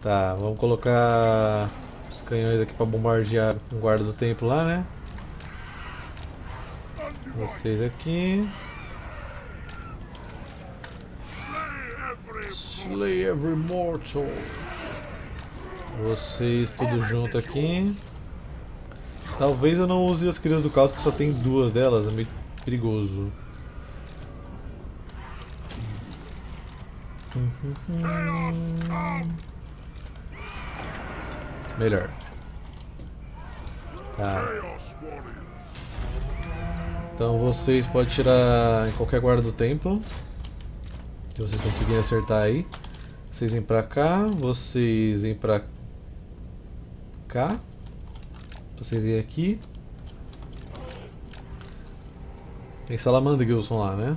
Tá, vamos colocar os canhões aqui pra bombardear o guarda do templo lá, né? Vocês aqui. Slay every mortal. Vocês tudo junto aqui. Talvez eu não use as crias do caos, que só tem duas delas, é meio perigoso. Melhor. Tá. Então vocês podem tirar em qualquer guarda do templo. Se vocês conseguirem acertar aí. Vocês vêm pra cá, vocês vêm pra cá. Vocês vêm aqui. Tem Salamandra Gilson lá, né?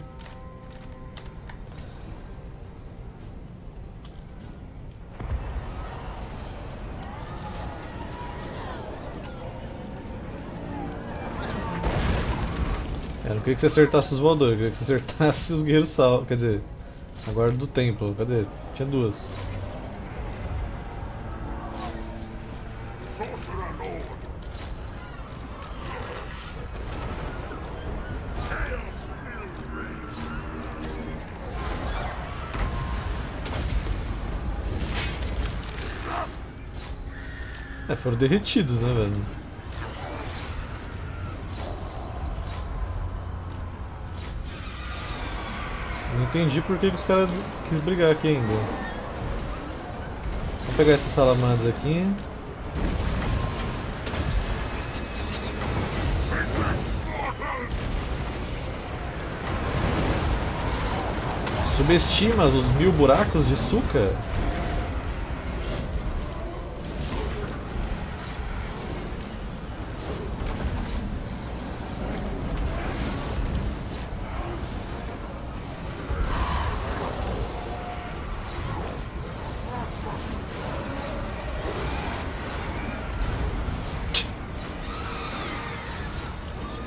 Queria que você acertasse os voadores, eu queria que você acertasse os guerreiros sal. Quer dizer, agora do templo, cadê? Tinha duas. É, foram derretidos, né, velho? Entendi por que, os caras quis brigar aqui ainda. Vamos pegar essas salamandras aqui. Subestimas os mil buracos de suca?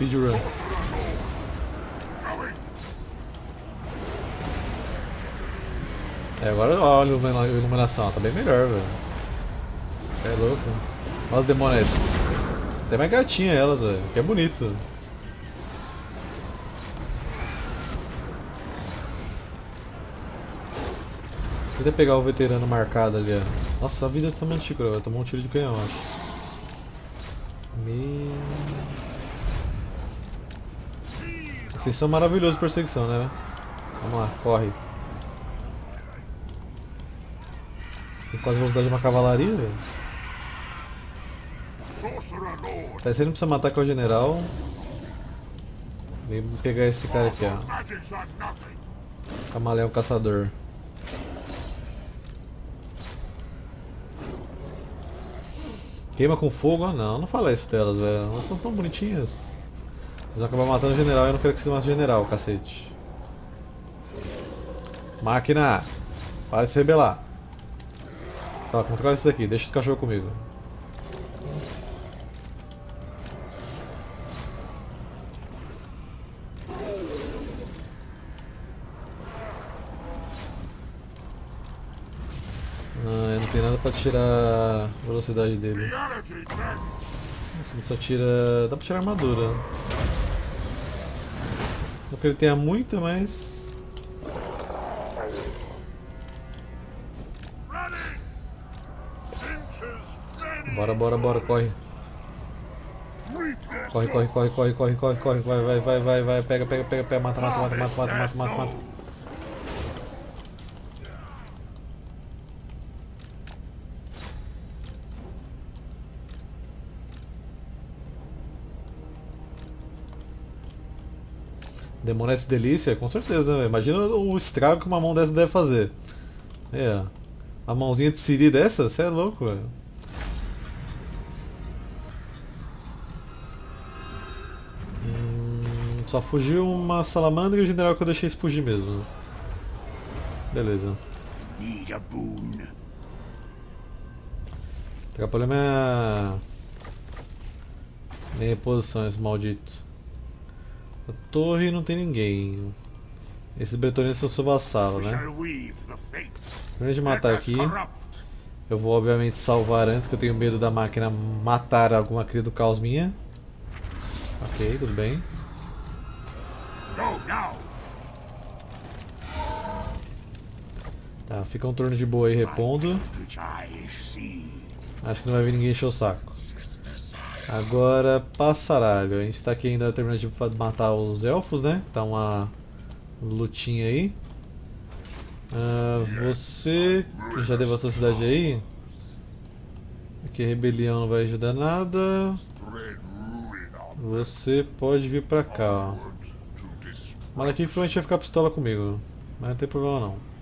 Speedrun. É, agora olha a iluminação, tá bem melhor, velho. É louco. Olha as demônios. Tem mais gatinha elas, velho. Que é bonito. Tenta pegar o veterano marcado ali, ó. Nossa, a vida dessa mantícora, vai tomar um tiro de canhão, acho. Meu... Vocês são maravilhosos de perseguição, né? Vamos lá, corre. Tem quase a velocidade de uma cavalaria, velho. Tá, você não precisa matar com o general. Vem pegar esse cara aqui, ó. Camaleão caçador. Queima com fogo? Ah, não, não fala isso delas, velho. Elas estão tão bonitinhas. Vocês vão acabar matando o general e eu não quero que vocês matem o general, cacete. Máquina! Para de se rebelar. Tá, controla isso aqui, deixa o cachorro comigo. Ah, tirar a velocidade dele. Assim, só tira... dá pra tirar armadura. Não que ele tenha muito, mas... Bora, bora, bora, corre. Corre, corre, corre, corre, corre, corre, corre, vai, vai, vai, vai, vai, pega, pega, pega, pega, mata, mata, mata, mata, mata, mata, mata. mata. Demorece delícia? Com certeza, né? Imagina o estrago que uma mão dessa deve fazer. É. A mãozinha de Siri dessa? Você é louco, velho. Hum, só fugiu uma salamandra e o general que eu deixei fugir mesmo. Beleza. O problema é a minha posição, esse maldito. A torre não tem ninguém. Esses bretonianos são seu vassalo, né? Primeiro de matar aqui. Eu vou obviamente salvar antes, que eu tenho medo da máquina matar alguma cria do caos minha. Ok, tudo bem. Tá, fica um turno de boa aí repondo. Acho que não vai vir ninguém encher o saco. Agora, passaralho. A gente tá aqui ainda terminando de matar os elfos, né? Tá uma lutinha aí. Uh, você já devastou a cidade aí? Aqui rebelião não vai ajudar nada. Você pode vir pra cá, ó. Aqui provavelmente vai ficar pistola comigo. Mas não tem problema não.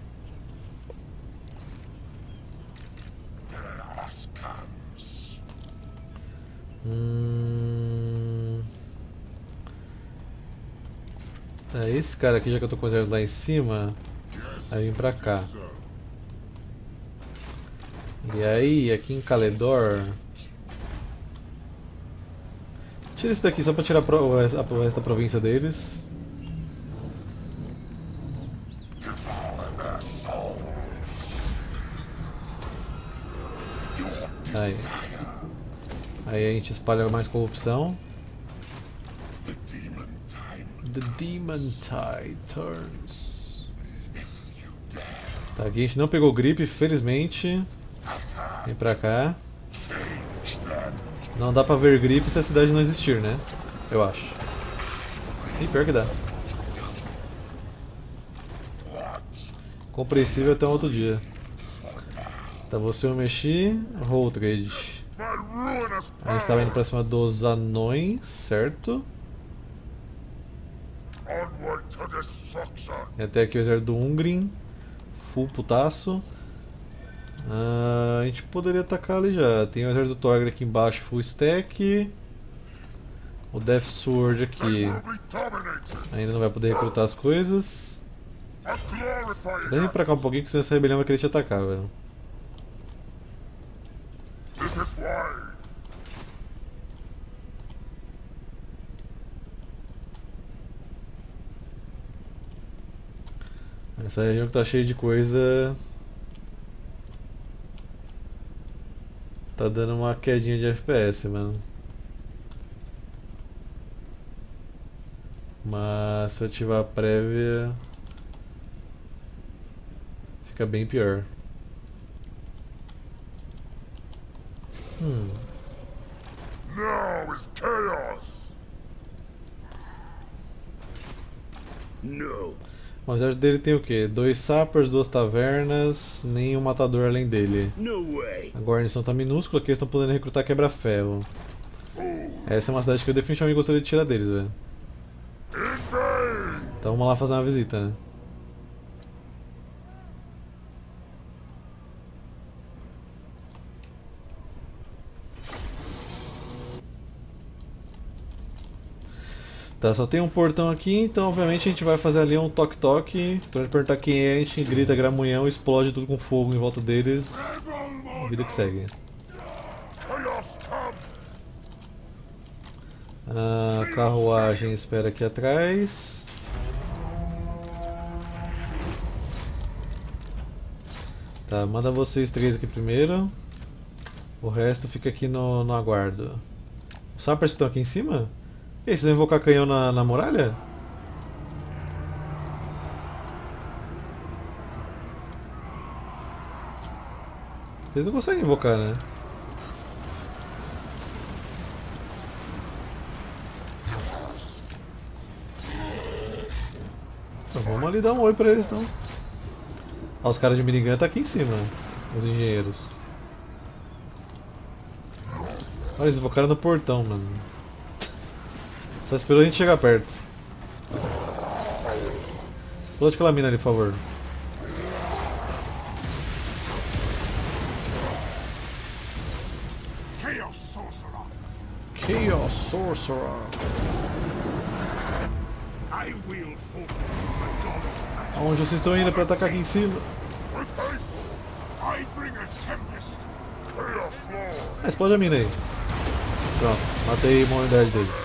Hum... Tá, esse cara aqui, já que eu tô com os lá em cima, Aí vem pra cá. E aí, aqui em Caledor... Tira esse daqui só pra tirar o resto da província deles. Aí. Aí a gente espalha mais corrupção. The Demon Tide turns. Tá, aqui a gente não pegou gripe, felizmente. Vem pra cá. Não dá pra ver gripe se a cidade não existir, né? Eu acho. Ih, pior que dá. Compreensível até um outro dia. Tá, você eu mexi. Roll trade. A gente tava indo pra cima dos anões, certo? E até aqui o exército do Ungrim full putaço. Uh, a gente poderia atacar ali já. Tem o exército do Torgr aqui embaixo, full stack. O Death Sword aqui ainda não vai poder recrutar as coisas. Deve pra cá um pouquinho que senão essa rebelião vai querer te atacar, velho. Essa região que tá cheia de coisa. Tá dando uma quedinha de FPS, mano. Mas se eu ativar a prévia. Fica bem pior. Hum. Now is chaos. No. O exército dele tem o quê? Dois sappers, duas tavernas, nenhum matador além dele. A guarnição tá minúscula, que eles estão podendo recrutar quebra-ferro. Essa é uma cidade que eu definitivamente gostaria de tirar deles, velho. Então vamos lá fazer uma visita, né? Tá, só tem um portão aqui, então obviamente a gente vai fazer ali um toque-toque. Pra perguntar quem é, a gente grita gramunhão, explode tudo com fogo em volta deles. Vida que segue. A carruagem espera aqui atrás. Tá, manda vocês três aqui primeiro. O resto fica aqui no, no aguardo. Os sappers estão aqui em cima? E aí, vocês vão invocar canhão na, na muralha? Vocês não conseguem invocar, né? Então vamos ali dar um oi pra eles então. Ó, os caras de minigun tá aqui em cima, os engenheiros. Olha, eles invocaram no portão, mano. Só esperou a gente chegar perto. Explode aquela mina ali, por favor. Chaos Sorcerer. Chaos Sorcerer. Onde vocês estão indo para atacar aqui em cima? Ah, explode a mina aí. Pronto, matei uma unidade deles.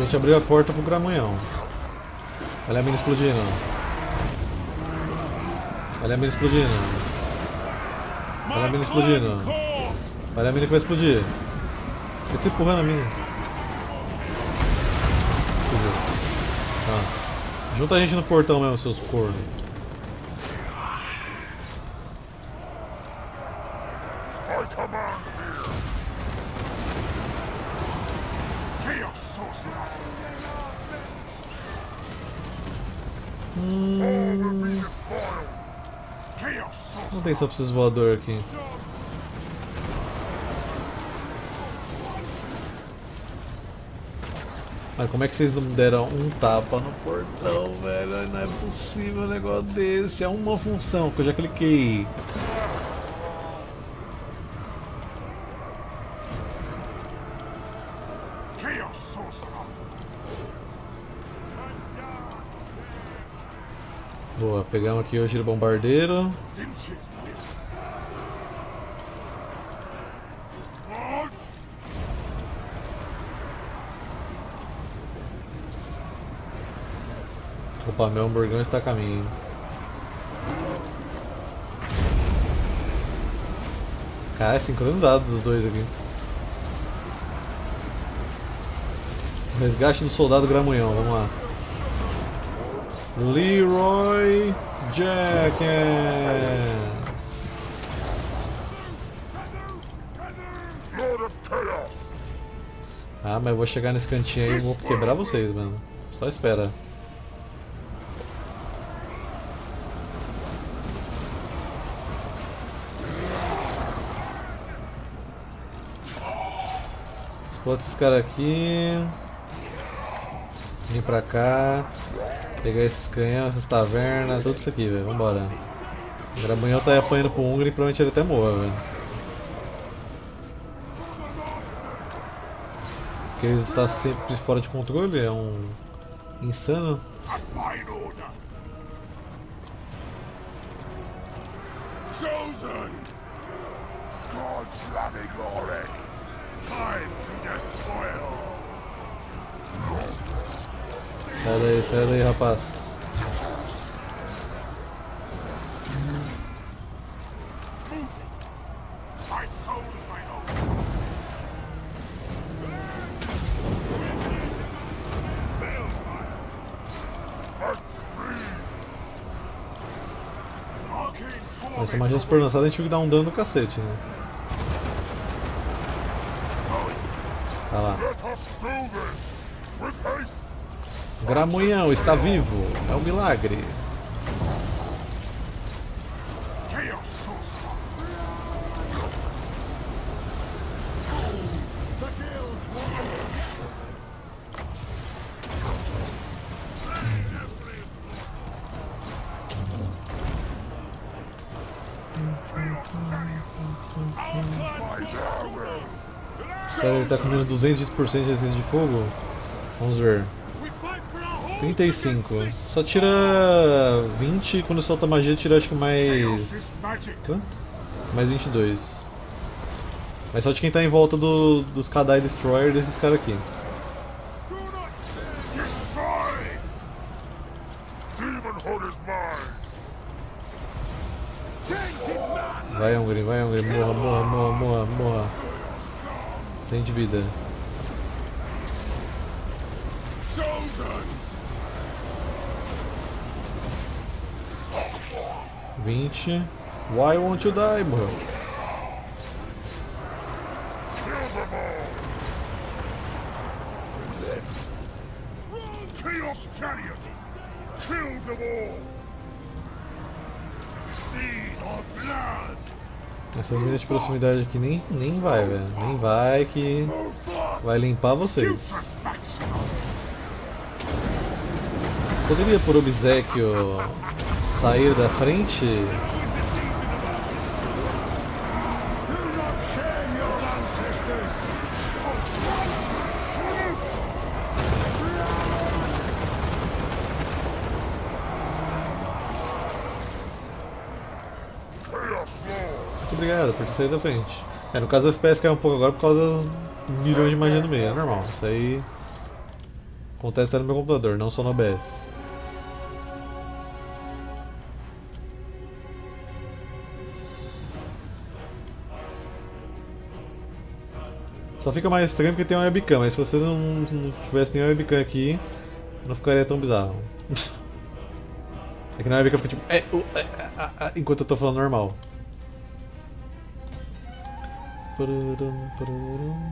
Gente abriu a porta pro Gramanhão. Olha a mina explodindo. Olha a mina explodindo. Olha a mina explodindo. Olha a mina que vai explodir. Eu tô empurrando a mina. Ah. Junta a gente no portão mesmo, seus cornos. Só pra voador aqui. Mas como é que vocês não deram um tapa no portão, velho? Não é possível um negócio desse. É uma função que eu já cliquei. Boa, pegamos aqui o giro bombardeiro. Opa, meu hamburgão está a caminho. Cara, é sincronizado dos dois aqui. Resgate do soldado gramunhão, vamos lá. Leroy Jenkins. Ah, mas eu vou chegar nesse cantinho aí e vou quebrar vocês, mano. Só espera. Explode esses caras aqui. Vem pra cá. Pegar esses canhões, essas tavernas, tudo isso aqui, velho. Vambora. O Grabanhão tá apanhando pro Hungry e provavelmente ele até morra, velho. Porque ele está sempre fora de controle, é um insano. Chosen! God's bloody glory! Time to despoil! Sai daí, sai daí, rapaz. Essa magia super lançada a gente tem que dar um dano no cacete, né? Gramunhão está vivo. É um milagre. Espera, ele tá com menos 210% de resistência de fogo? Vamos ver. 35. Só tira 20 e quando solta magia tira acho que mais. Quanto? Mais 22. Mas só de quem tá em volta do, dos Kadai Destroyer desses caras aqui. Vai Hungry, vai Hungry, morra, morra, morra, morra, morra. Sem de vida. Vinte. Why won't you die, morreu. Chaos Chariot! Kill them all! Essas minas de proximidade aqui nem, nem vai, velho. Nem vai que vai limpar vocês. Poderia por obsequio sair da frente? Obrigado por ter saído da frente. É, no caso o FPS caiu um pouco agora por causa dos milhões de magia no meio, é normal. Isso aí Acontece no meu computador, não só no OBS. Só fica mais estranho porque tem uma webcam, mas se você não, não tivesse nenhuma webcam aqui, não ficaria tão bizarro. é que na webcam fica tipo. É, uh, é, enquanto eu tô falando normal.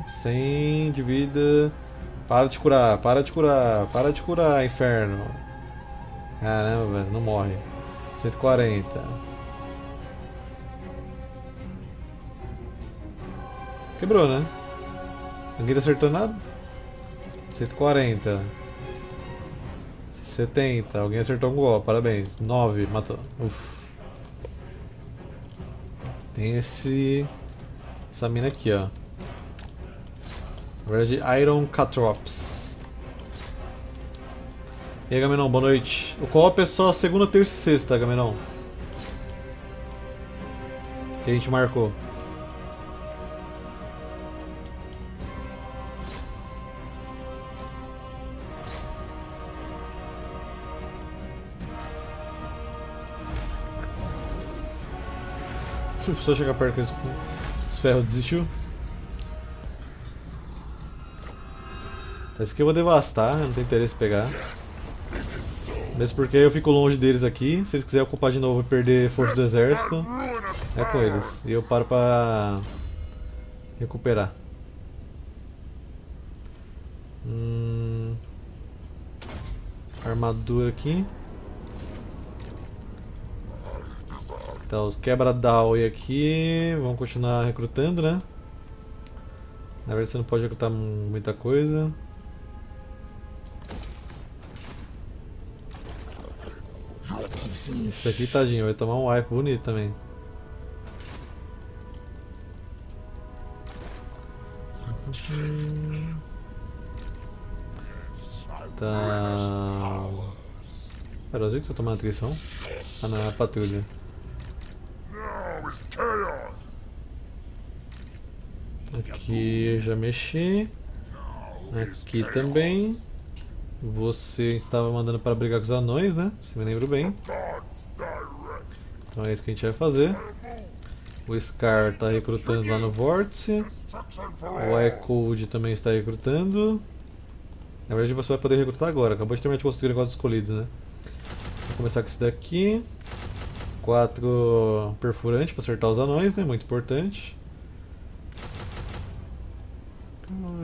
100 de vida. Para de curar, para de curar, para de curar, inferno. Caramba, velho, não morre. 140. Quebrou, né? Ninguém tá acertando nada? 140. 70. Alguém acertou um gol, parabéns. 9, matou. Uf. Tem esse. Essa mina aqui, ó. Na Iron Catrops. E aí, Gamenon, boa noite. O co-op é só segunda, terça e sexta, Gamenon. Que a gente marcou. Só chegar perto com os ferros desistiu. Tá, esse aqui eu vou devastar, não tem interesse em pegar. Mesmo porque eu fico longe deles aqui. Se eles quiserem ocupar de novo e perder força do exército, é com eles. E eu paro pra recuperar. Hum... Armadura aqui. Então, os quebra-daoi aqui. Vamos continuar recrutando, né? Na verdade, você não pode recrutar muita coisa. Esse daqui, tadinho, vai tomar um wipe bonito também. Tá. Pera, eu sei que você tomar atenção. Ah, na patrulha. Aqui já mexi. Aqui também. Você estava mandando para brigar com os anões, né? Se me lembro bem. Então é isso que a gente vai fazer. O Scar está recrutando lá no Vórtice. O Echoed também está recrutando. Na verdade você vai poder recrutar agora. Acabou de terminar de construir o negócio escolhidos, né? Vou começar com esse daqui. Quatro perfurantes para acertar os anões, né? Muito importante.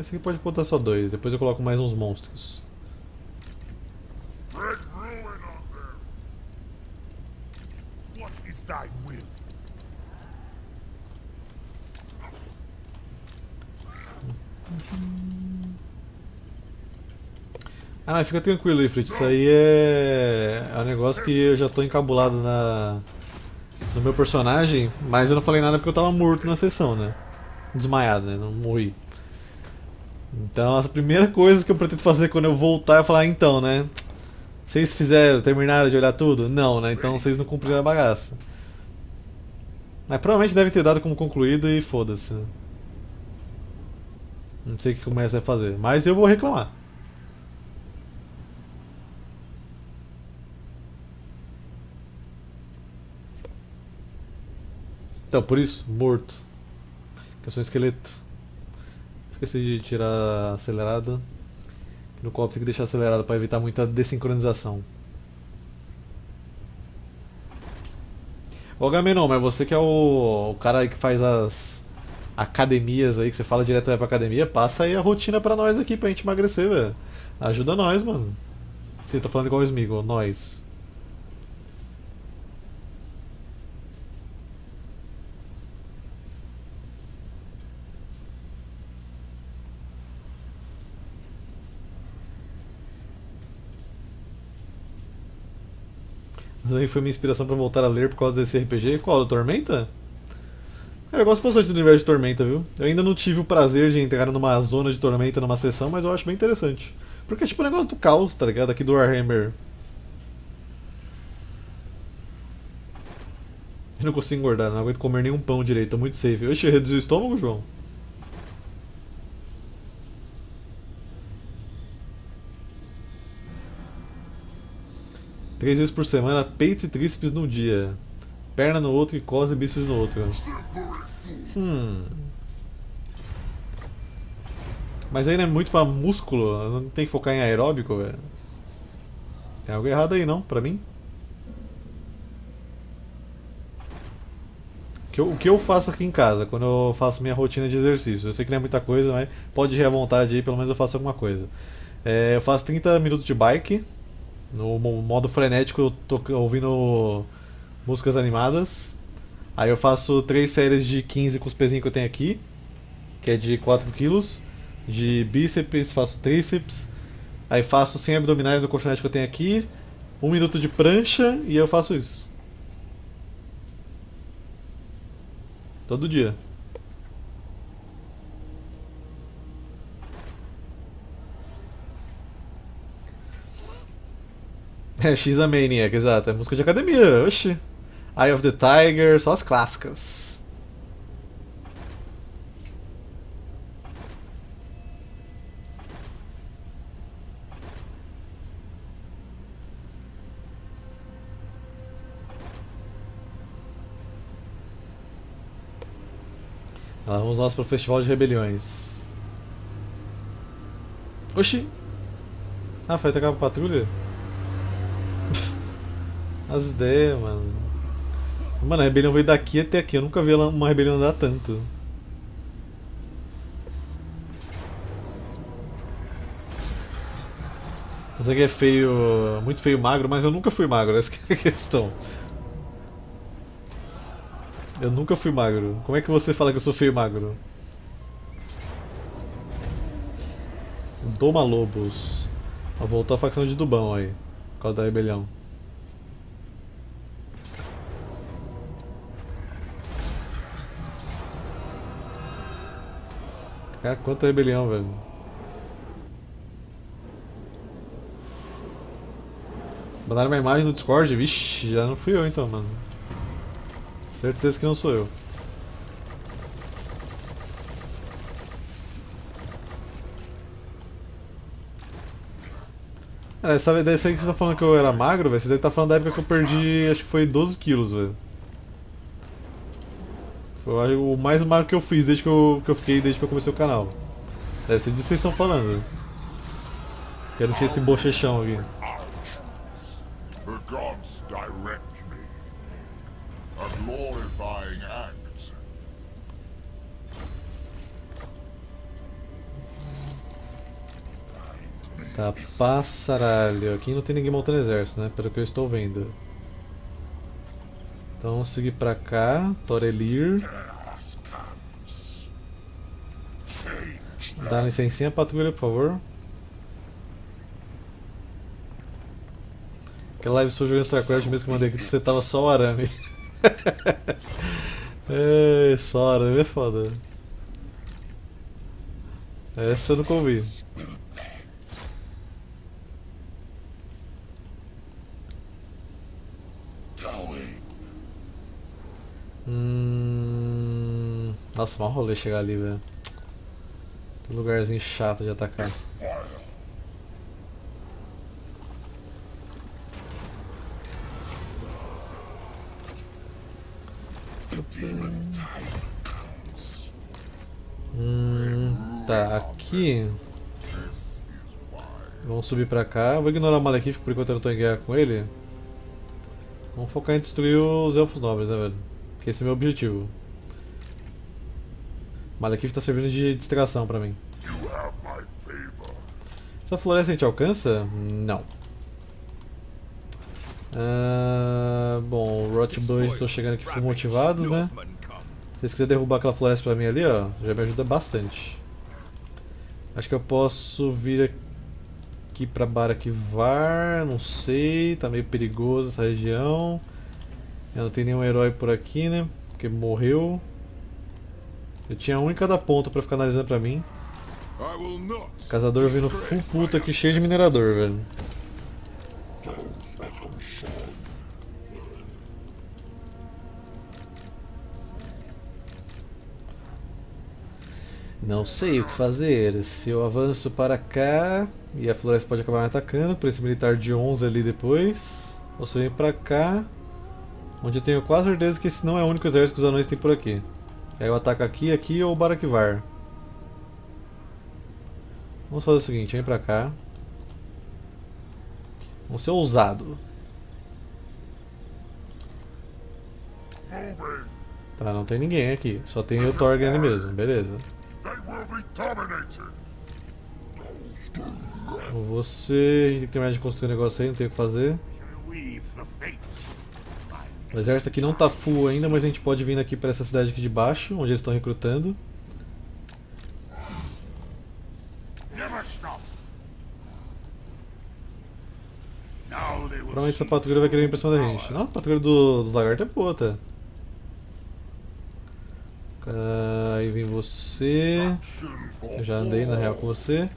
Esse aqui pode botar só dois, depois eu coloco mais uns monstros. Ah, fica tranquilo, Ifrit. Isso aí é... é um negócio que eu já tô encabulado na... no meu personagem, mas eu não falei nada porque eu tava morto na sessão, né? Desmaiado, né? Não morri. Então, a primeira coisa que eu pretendo fazer quando eu voltar é falar, então, né? Vocês fizeram, terminaram de olhar tudo? Não, né? Então vocês não cumpriram a bagaça. Mas provavelmente deve ter dado como concluído e foda-se. Não sei o que começa a fazer, mas eu vou reclamar. Então, por isso, morto. Que eu sou um esqueleto. Esqueci de tirar a acelerada. No copo tem que deixar acelerada para evitar muita desincronização. Ô Gamenon, mas você que é o, o cara que faz as academias aí, que você fala direto pra academia, passa aí a rotina pra nós aqui pra gente emagrecer, velho. Ajuda nós, mano. Você tá falando igual o Smigo, nós. Mas aí foi minha inspiração para voltar a ler por causa desse RPG. Qual? Do Tormenta? Cara, eu gosto bastante do universo de Tormenta, viu? Eu ainda não tive o prazer de entrar numa zona de Tormenta numa sessão, mas eu acho bem interessante. Porque é tipo o um negócio do caos, tá ligado? Aqui do Warhammer. Eu não consigo engordar, não aguento comer nenhum pão direito, tô muito safe. Oxe, reduziu o estômago, João? Três vezes por semana, peito e tríceps num dia. Perna no outro e cos e bíceps no outro. Hum. Mas aí não é muito pra músculo, não tem que focar em aeróbico, velho. Tem algo errado aí não, pra mim? O que, eu, faço aqui em casa, quando eu faço minha rotina de exercício? Eu sei que não é muita coisa, mas pode ir à vontade aí, pelo menos eu faço alguma coisa. É, eu faço 30 minutos de bike, no modo frenético eu tô ouvindo músicas animadas. Aí eu faço três séries de 15 com os pezinhos que eu tenho aqui, que é de 4 quilos. De bíceps, faço tríceps. Aí faço 100 abdominais no colchonete que eu tenho aqui. Um minuto de prancha e eu faço isso. Todo dia. É, X a Maniac, exato. É música de academia, oxi. Eye of the Tiger, só as clássicas. Ah, vamos nós pro Festival de Rebeliões. Oxi! Ah, foi atacar a patrulha? As ideias, mano. Mano, a rebelião veio daqui até aqui. Eu nunca vi uma rebelião andar tanto. Isso aqui é feio, muito feio magro, mas eu nunca fui magro, essa é a questão. Eu nunca fui magro. Como é que você fala que eu sou feio magro? Doma Lobos. Voltou a facção de Dubão aí, por causa da rebelião. Cara, quanta rebelião, velho. Mandaram uma imagem no Discord? Vixe, já não fui eu então, mano. Certeza que não sou eu. Cara, essa daí que você tá falando que eu era magro, velho. Você deve estar falando da época que eu perdi, acho que foi 12 quilos, velho. Foi o mais magro que eu fiz desde que eu, que eu fiquei, desde que eu comecei o canal. Deve ser disso que vocês estão falando. Que eu não tinha esse bochechão aqui. Tá, passaralho. Aqui não tem ninguém montando exército, né? Pelo que eu estou vendo. Então vamos seguir pra cá, Torelir. Dá licencinha, patrulha, por favor. Aquela live sua jogando StarCraft mesmo que mandei aqui, você tava só o arame. é, só arame é foda. Essa eu nunca ouvi. Hum... Nossa, mal rolê chegar ali, velho. Lugarzinho chato de atacar. Hum, tá, aqui. Vamos subir pra cá. Vou ignorar o Malekith por enquanto eu não tô em guerra com ele. Vamos focar em destruir os elfos nobres, né, velho? Que esse é o meu objetivo. Malekith tá servindo de distração pra mim. Essa floresta a gente alcança? Não. Uh, bom, Rot Boys estão chegando aqui full motivados, né? Se vocês quiserem derrubar aquela floresta pra mim ali, ó, já me ajuda bastante. Acho que eu posso vir aqui pra Barakivar, não sei, tá meio perigoso essa região. Eu não tem nenhum herói por aqui, né? Porque morreu. Eu tinha um em cada ponto pra ficar analisando pra mim. Caçador vindo full puta aqui, cheio de minerador, velho. Não sei o que fazer. Se eu avanço para cá e a floresta pode acabar me atacando, por esse militar de 11 ali depois. Você vem pra cá. Onde eu tenho quase certeza que esse não é o único exército que os anões têm por aqui. Aí eu ataco aqui, aqui ou Barakvar. Vamos fazer o seguinte, vem pra cá. Vamos ser ousado. Tá, não tem ninguém aqui. Só tem o Torgen mesmo, beleza. Você. A gente tem que terminar de construir um negócio aí, não tem o que fazer. O exército aqui não tá full ainda, mas a gente pode vir aqui para essa cidade aqui de baixo, onde eles estão recrutando. Provavelmente essa patrulha vai querer vir pra cima da gente. Não, a patrulha do, dos lagartos é boa, tá? Aí vem você. Eu já andei na real com você.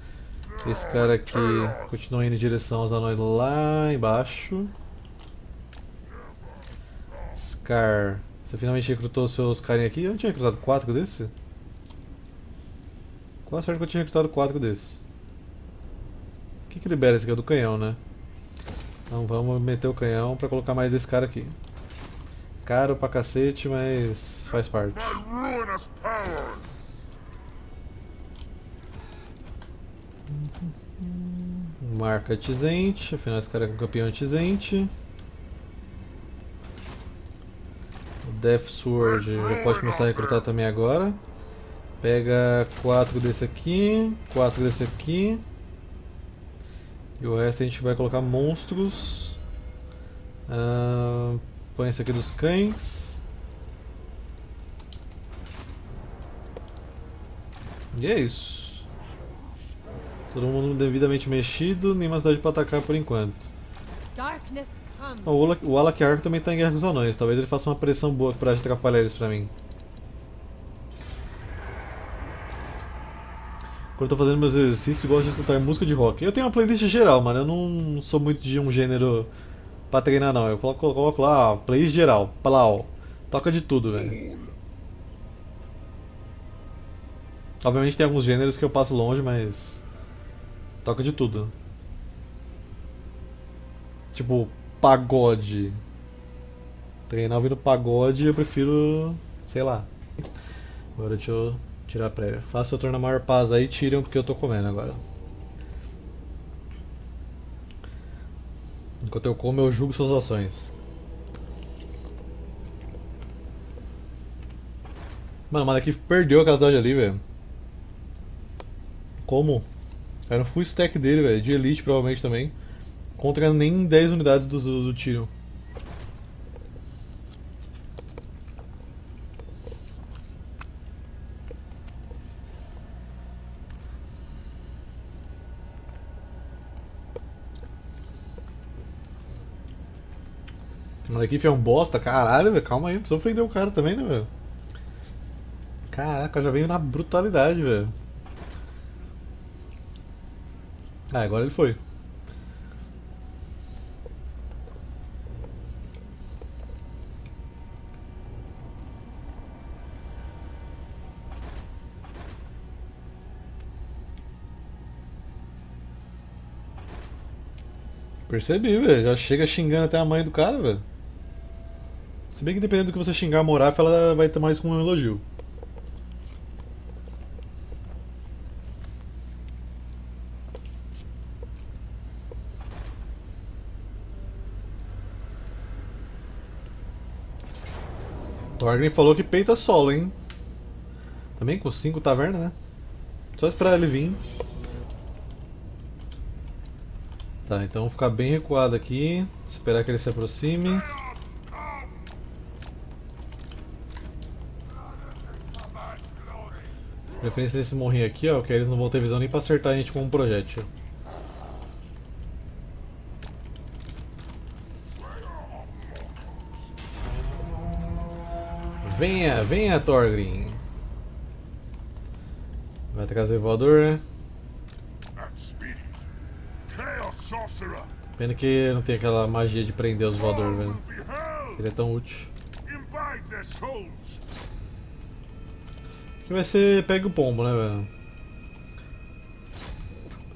Esse cara aqui continua indo em direção aos anões lá embaixo. Scar. Você finalmente recrutou seus carinha aqui? Eu não tinha recrutado quatro desse? Quase certo que eu tinha recrutado quatro desses. O que, que libera esse aqui? É do canhão, né? Então vamos meter o canhão pra colocar mais desse cara aqui. Caro pra cacete, mas faz parte. Marca Tizente, afinal esse cara é um campeão Tizente. O Death Sword já pode começar a recrutar também agora. Pega 4 desse aqui, 4 desse aqui. E o resto a gente vai colocar monstros. Uh, põe esse aqui dos cães. E é isso. Todo mundo devidamente mexido, nenhuma cidade para atacar por enquanto. O Arco também está em guerra com os anões, talvez ele faça uma pressão boa para atrapalhar eles para mim. Quando eu tô fazendo meus exercícios, gosto de escutar música de rock. Eu tenho uma playlist geral, mano. Eu não sou muito de um gênero pra treinar, não. Eu coloco, coloco lá, playlist geral. Plau. Toca de tudo, velho. Obviamente tem alguns gêneros que eu passo longe, mas. Toca de tudo. Tipo, pagode. Treinar ouvindo pagode, eu prefiro. sei lá. Agora deixa eu Tirar a prévia. Faça o turno maior paz aí, tiram porque eu tô comendo agora. Enquanto eu como, eu julgo suas ações. Mano, o Malekith perdeu a casa ali, velho. Como? Era um full stack dele, velho. De elite, provavelmente também. Contra nem 10 unidades do, do, Tyrion. Malekith é um bosta, caralho, velho. Calma aí, não precisa ofender o cara também, né, velho? Caraca, já veio na brutalidade, velho. Ah, agora ele foi. Percebi, velho. Já chega xingando até a mãe do cara, velho. Se bem que dependendo do que você xingar a ela vai ter mais como um elogio. Thorgrim falou que peita solo, hein? Também com 5 tavernas, né? Só esperar ele vir. Tá, então ficar bem recuado aqui. Esperar que ele se aproxime. Preferência desse morrinho aqui, ó, que eles não vão ter visão nem pra acertar a gente com um projétil. Venha, venha, Thorgrim. Vai trazer voador, né? Pena que não tem aquela magia de prender os voadores, velho. Seria tão útil que vai ser pegue o pombo, né, velho?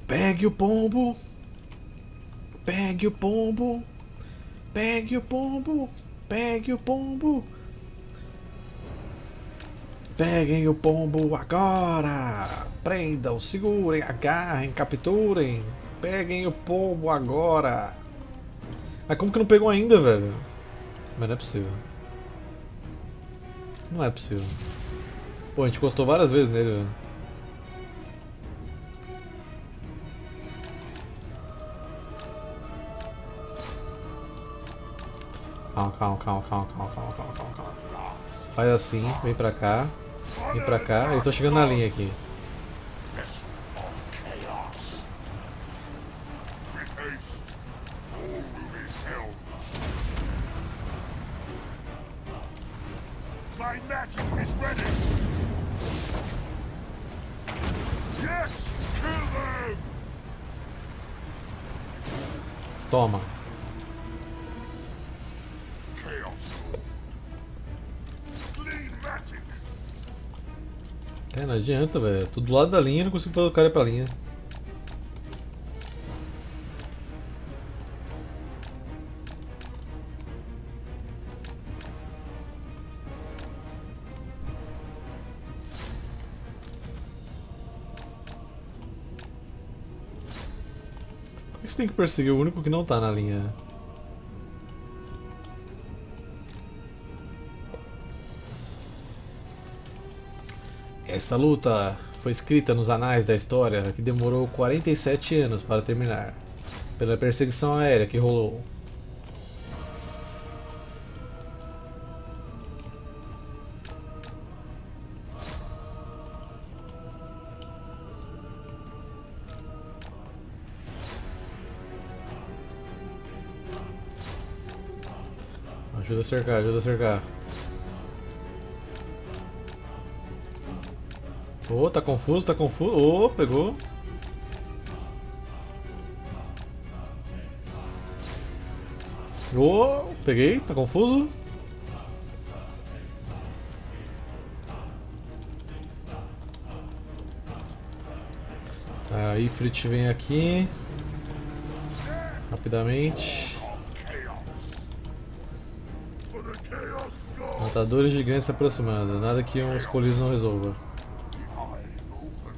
Pegue o pombo. Pegue o pombo. Pegue o pombo! Pegue o pombo! Peguem o pombo agora! Prendam, segurem, agarrem, capturem! Peguem o pombo agora! Mas como que não pegou ainda, velho? Mas não é possível. Não é possível. Pô, a gente encostou várias vezes nele, velho. Calma, calma, calma, calma, calma, calma, calma, calma, calma. Faz assim, vem pra cá. Vem pra cá. Eles estão chegando na linha aqui. Adianta, velho. Tô do lado da linha não consigo fazer o cara pra linha. Por que você tem que perseguir o único que não tá na linha? Esta luta foi escrita nos anais da história que demorou 47 anos para terminar, pela perseguição aérea que rolou. Ajuda a cercar, ajuda a cercar. Ô, tá confuso, tá confuso. Ô, pegou. Ô, peguei, tá confuso. Tá, Ifrit vem aqui. Rapidamente. Matadores gigantes se aproximando. Nada que um escolhido não resolva. Eye open.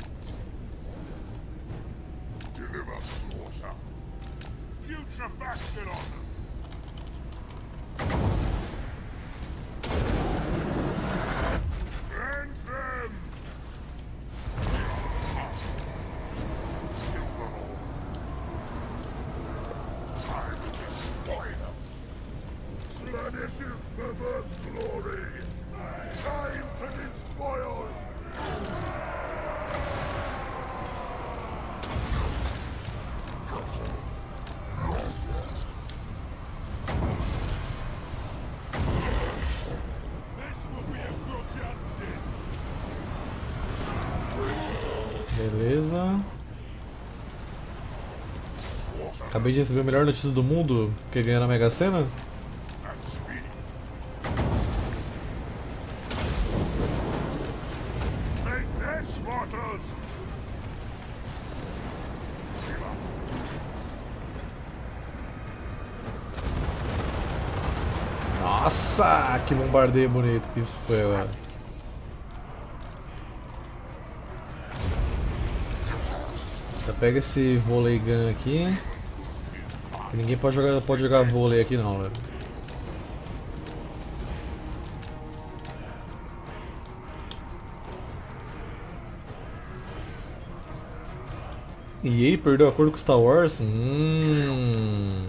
Deliver slaughter. Putrefaction on them! End them! Kill them all. I will destroy them. Slaanesh's perverse glory! Time to despoil! This will be a good chance. Beleza. Acabei de receber a melhor notícia do mundo, que ganhou na Mega Sena. Nossa, que bombardeio bonito que isso foi agora. Já pega esse vôlei gun aqui. Ninguém pode jogar, pode jogar vôlei aqui não, velho. EA perdeu acordo com Star Wars? Hum.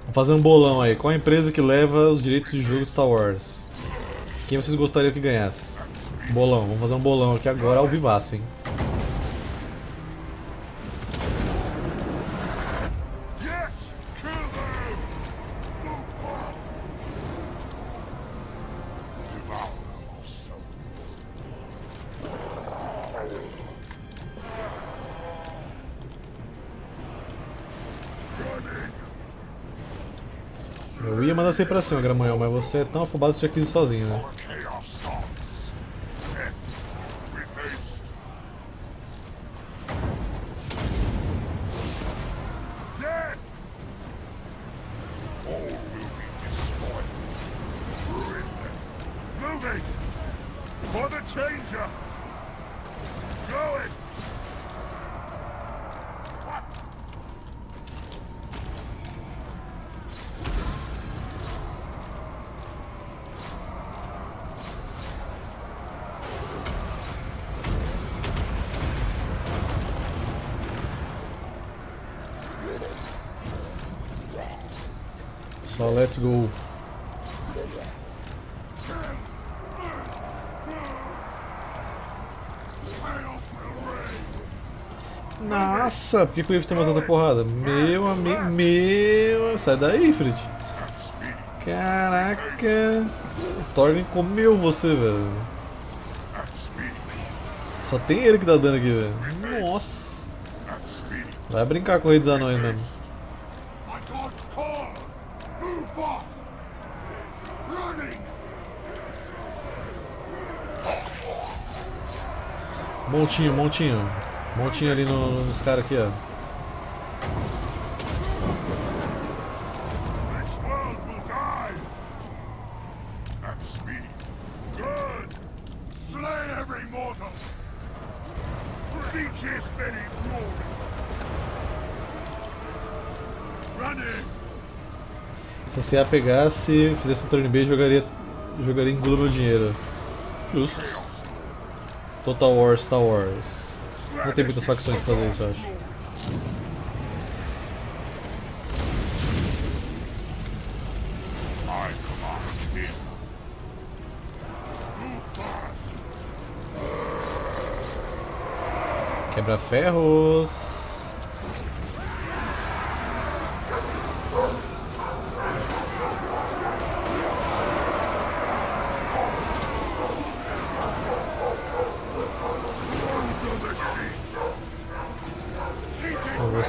Vamos fazer um bolão aí. Qual a empresa que leva os direitos de jogo de Star Wars? Quem vocês gostariam que ganhasse? Bolão, vamos fazer um bolão aqui agora ao vivaço, hein? Ir pra cima, Gramanhão, mas você é tão afobado que já quis ir sozinho, né? Go. Nossa, por que, o Ivo tomou tanta porrada? Meu amigo. Meu. Sai daí, Fred. Caraca. O Thorgan comeu você, velho. Só tem ele que dá dano aqui, velho. Nossa. Vai brincar com o Rei dos Anões mesmo. Montinho, montinho. Montinho ali no- nos caras aqui, ó. Se você ia pegar, se fizesse um turn B, jogaria, jogaria engula meu dinheiro. Justo. Total War, Star Wars. Não tem muitas facções pra fazer isso, eu acho. Quebra-ferros.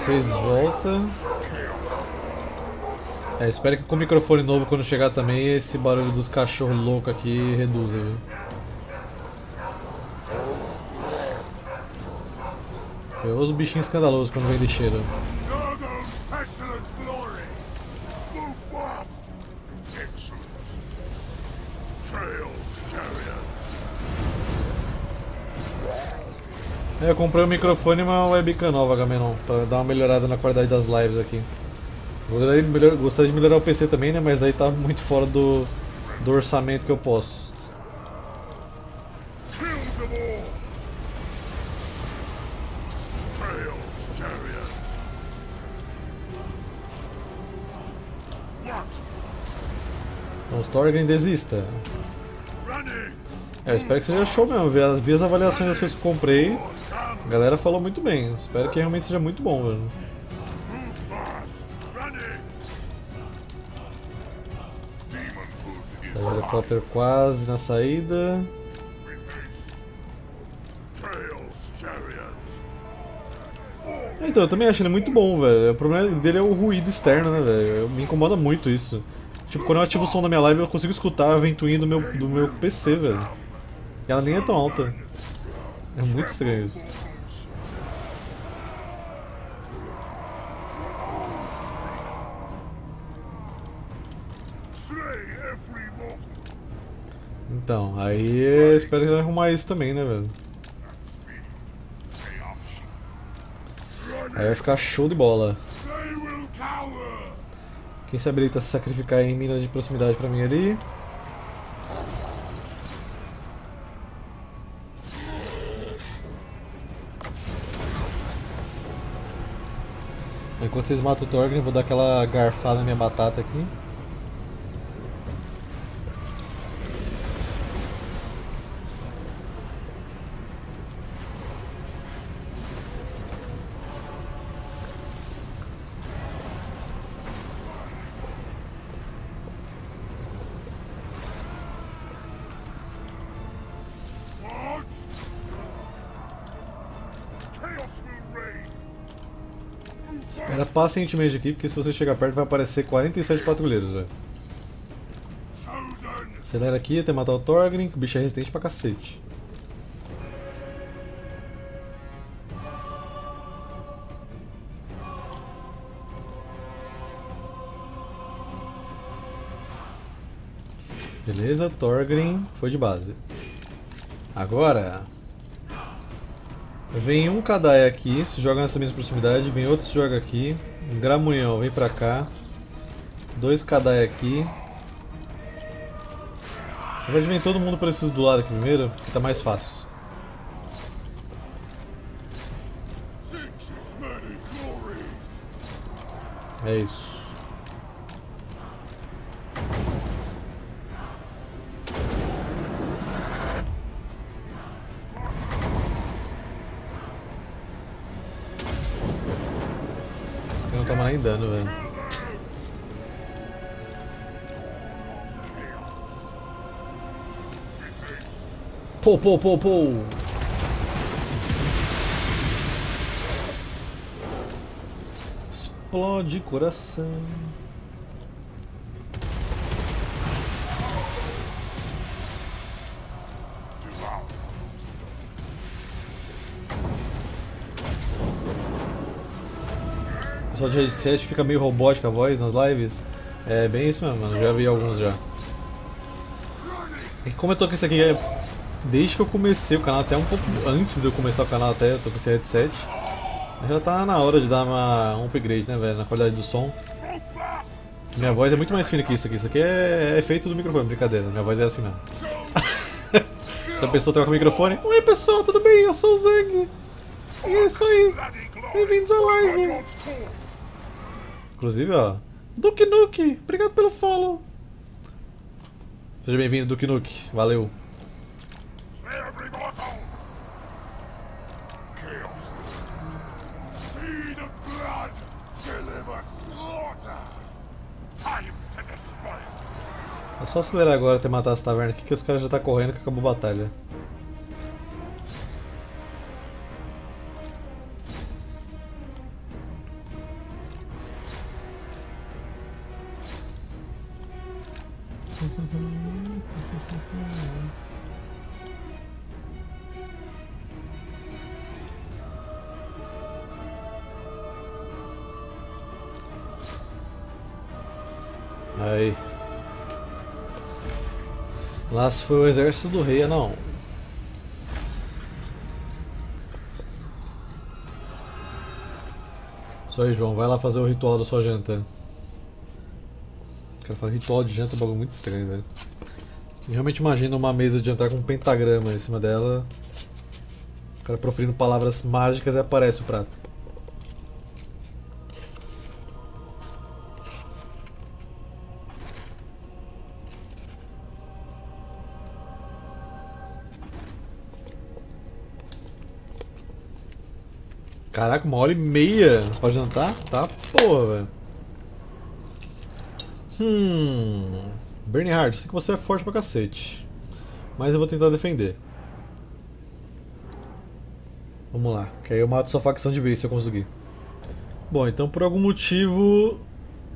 Vocês voltam. É, espero que com o microfone novo, quando chegar também, esse barulho dos cachorros loucos aqui reduza, viu? Eu uso bichinho escandaloso quando vem lixeira. Eu comprei um microfone e uma webcam nova, Gamenon, pra dar uma melhorada na qualidade das lives aqui. Gostaria de, melhorar o PC também, né? Mas aí tá muito fora do, do orçamento que eu posso. Então, Storgen desista. É, eu espero que seja show mesmo. Vi as, as avaliações das coisas que comprei. A galera falou muito bem. Espero que realmente seja muito bom, velho. Tá o helicóptero quase na saída. É, Então, eu também acho ele muito bom, velho. O problema dele é o ruído externo, né, velho? Me incomoda muito isso. Tipo, quando eu ativo o som da minha live, eu consigo escutar a ventoinha do meu, do meu PC, velho. E ela nem é tão alta. É muito estranho isso. Slay every mortal. Então, aí espero que ele arrumar isso também, né, velho? Aí vai ficar show de bola. Quem se habilita a se sacrificar em minas de proximidade pra mim ali? Enquanto vocês matam o Thorgrim, eu vou dar aquela garfada na minha batata aqui. Pacientemente aqui, porque se você chegar perto vai aparecer 47 patrulheiros, velho. Acelera aqui até matar o Thorgrim, que o bicho é resistente pra cacete. Beleza, Thorgrim foi de base. Agora. Vem um Kadai aqui, se joga nessa mesma proximidade, vem outro se joga aqui. Um Gramunhão vem pra cá. Dois Kadai aqui. Na verdade vem todo mundo pra esses do lado aqui primeiro, que tá mais fácil. Pô, pô, pô, pô! Explode coração. Pessoal de headset fica meio robótica a voz nas lives. É bem isso mesmo, mano. Já vi alguns já. E como eu tô com isso aqui é desde que eu comecei o canal, até um pouco antes de eu começar o canal até, eu tô com esse headset. Já tá na hora de dar uma, um upgrade, né, velho, na qualidade do som. Minha voz é muito mais fina que isso aqui. Isso aqui é, é efeito do microfone, brincadeira. Minha voz é assim mesmo. então a pessoa troca o microfone. Oi pessoal, tudo bem? Eu sou o Zang. E é isso aí. Bem-vindos à live. Inclusive, ó. Duke Nuke, obrigado pelo follow. Seja bem-vindo, Duke Nuke. Valeu. Every mortal! Chaos! Seed of blood! Deliver slaughter! Time to despoil! É só acelerar agora até matar as tavernas aqui que os caras já tá correndo que acabou a batalha. Se foi o exército do rei, não. Isso aí, João. Vai lá fazer o ritual da sua janta. Cara, falar ritual de janta é um bagulho muito estranho, velho. Eu realmente imagino uma mesa de jantar com um pentagrama em cima dela. O cara proferindo palavras mágicas e aparece o prato. Caraca, uma hora e meia pra jantar? Tá porra, velho. Hum. Bernhard, eu sei que você é forte pra cacete. Mas eu vou tentar defender. Vamos lá, que aí eu mato sua facção de vez se eu conseguir. Bom, então por algum motivo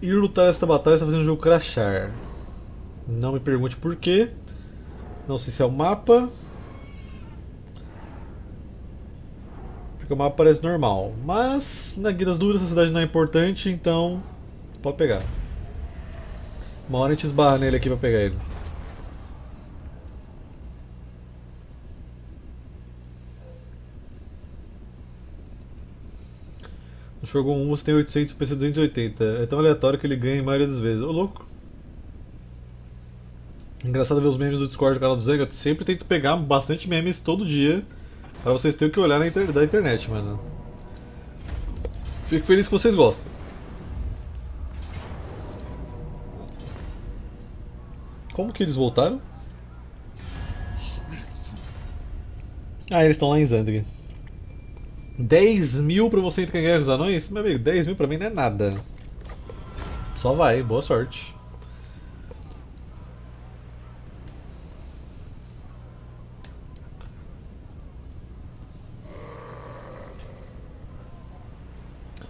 ir lutar esta batalha está fazendo o jogo crashar. Não me pergunte por quê. Não sei se é o mapa. Porque o mapa parece normal. Mas, na Guia das Dúvidas, essa cidade não é importante, então pode pegar. Uma hora a gente esbarra nele aqui pra pegar ele. No Shogun 1 você tem 800 PC 280. É tão aleatório que ele ganha em maioria das vezes. Ô louco! Engraçado ver os memes do Discord do canal do Zanga. Eu sempre tento pegar bastante memes todo dia. Pra vocês terem que olhar na inter da internet, mano. Fico feliz que vocês gostam. Como que eles voltaram? Ah, eles estão lá em Zandri. 10 mil pra você entrar em guerra com os anões? Meu amigo, 10 mil pra mim não é nada. Só vai, boa sorte.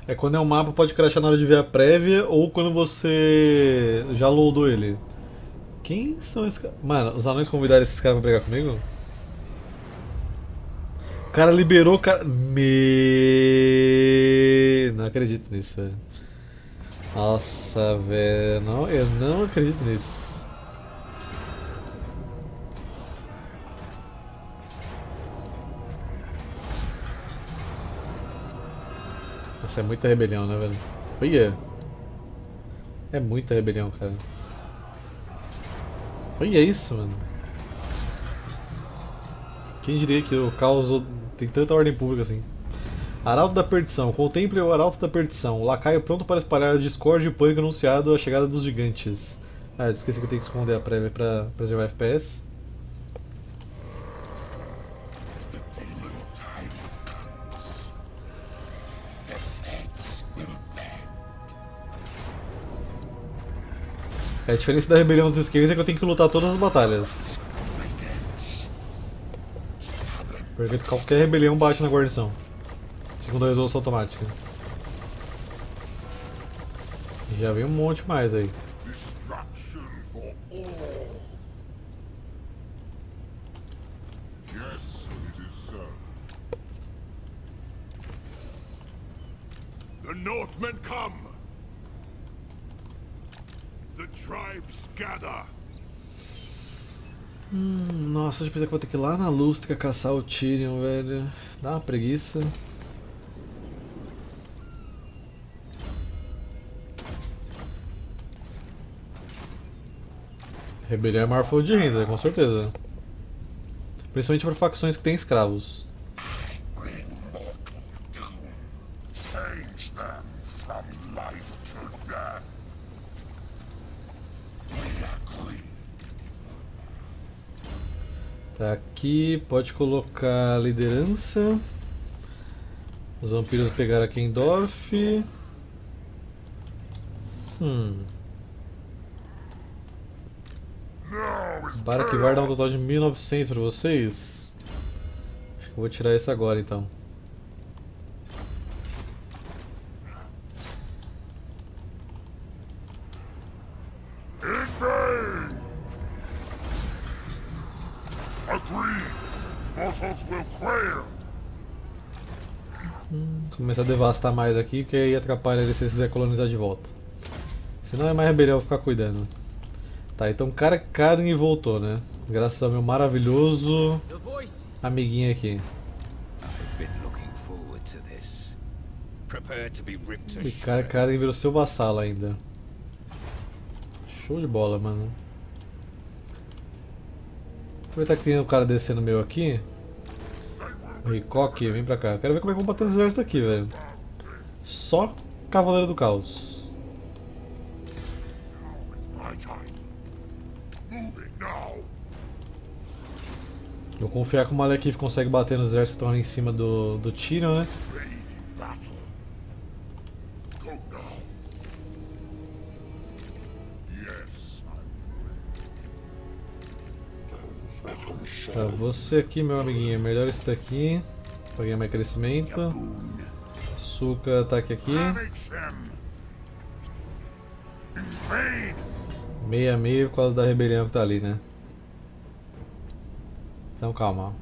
É quando é um mapa pode crashar na hora de ver a prévia ou quando você já loadou ele. Quem são esses caras? Mano, os anões convidaram esses caras pra brigar comigo? O cara liberou o cara. Me... Não acredito nisso, velho. Nossa, velho. Não, eu não acredito nisso. Essa é muita rebelião, né, velho? Olha! É muita rebelião, cara. Olha isso, mano. Quem diria que o caos tem tanta ordem pública assim? Arauto da Perdição. Contemple o Arauto da Perdição. O lacaio pronto para espalhar a discórdia e pânico anunciado a chegada dos gigantes. Ah, esqueci que eu tenho que esconder a prévia para preservar FPS. A diferença da rebelião dos esquerdos é que eu tenho que lutar todas as batalhas. Porque qualquer rebelião bate na guarnição. Segundo a resolução automática. E já vem um monte mais aí. The Northmen come. Tribes gather. Nossa, eu pensei que vou ter que ir lá na Lustra caçar o Tyrion, velho. Dá uma preguiça. Rebelião é maior de renda, com certeza. Principalmente para facções que têm escravos. Aqui, pode colocar liderança. Os vampiros pegaram aqui em Dorf. Hum. Para que vai dar um total de 1900 pra vocês. Acho que eu vou tirar isso agora então. A devastar mais aqui, porque aí atrapalha ele se ele quiser colonizar de volta. Senão é mais rebelião ficar cuidando. Tá, então cara Karen voltou, né? Graças ao meu maravilhoso amiguinho aqui. I've been looking forward to this. Prepare to be ripped to E cara. Karen virou seu vassalo ainda. Show de bola, mano. Aproveitar que tem um cara descendo meu aqui. Ricoque, vem pra cá. Quero ver como é que vou bater esse exército aqui, velho. Só Cavaleiro do Caos. Vou confiar que o Malekith consegue bater nos exércitos que estão ali em cima do, do Tyrion, né? Pra você aqui, meu amiguinho, melhor esse daqui. Pra ganhar mais crescimento. Suka, ataque aqui. Vain. Meia meio por causa da rebelião que tá ali, né? Então calma.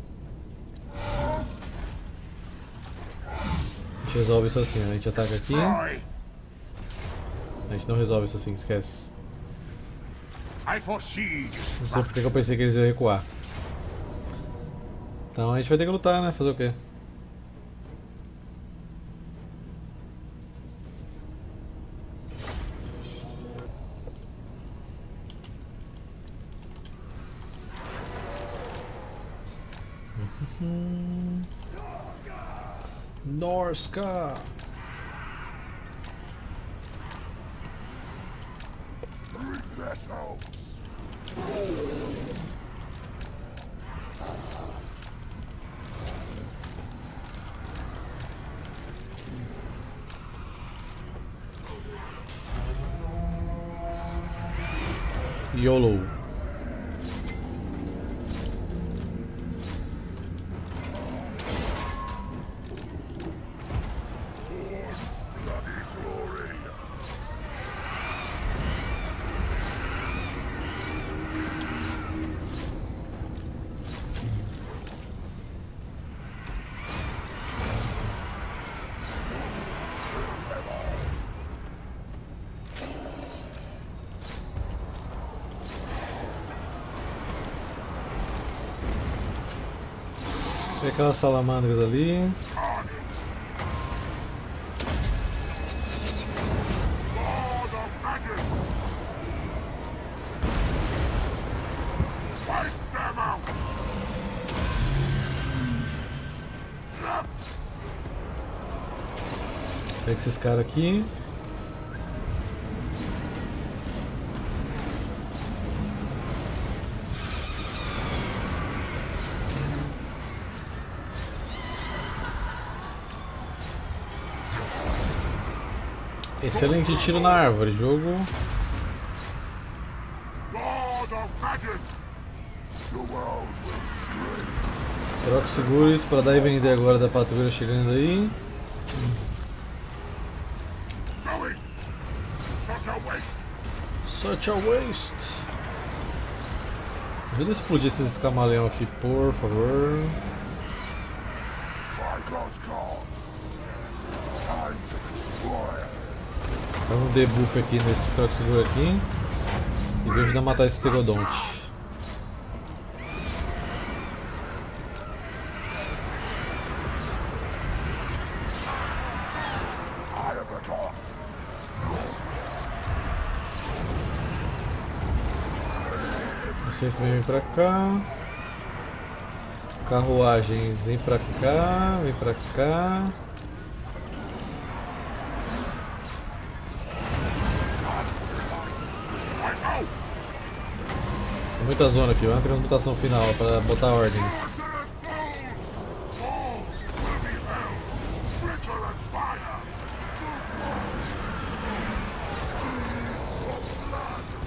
A gente resolve isso assim, a gente ataca aqui. A gente não resolve isso assim, esquece. Não sei porque que eu pensei que eles iam recuar. Então a gente vai ter que lutar, né? Fazer o quê? Norska! aquelas salamandras ali. Pega esses caras aqui. Excelente tiro na árvore, jogo. Troca seguros para dar e vender agora da patrulha chegando aí. Going! Such a waste! Such a waste. Ajuda a explodir esses camaleão aqui, por favor. Dá um debuff aqui nesses troca seguro aqui. E vou ajudar a matar esse Tegodonte. Vocês vêm pra cá. Carruagens, vem pra cá, vem pra cá. Muita zona aqui, na transmutação final pra botar ordem.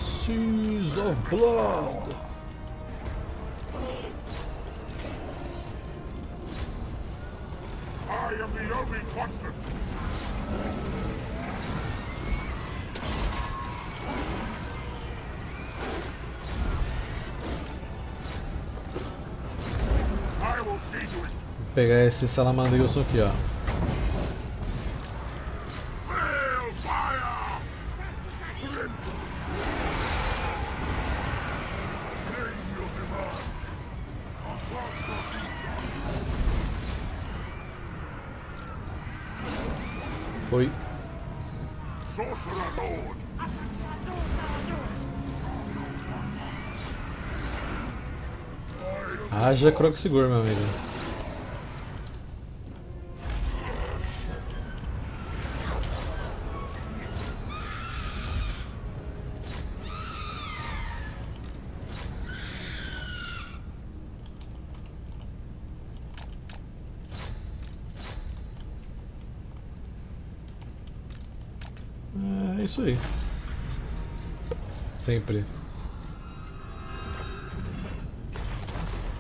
Seas of Blood. Pegar esse Salamandrilson aqui, ó. Foi. Haja Croxigur, meu amigo. Sempre.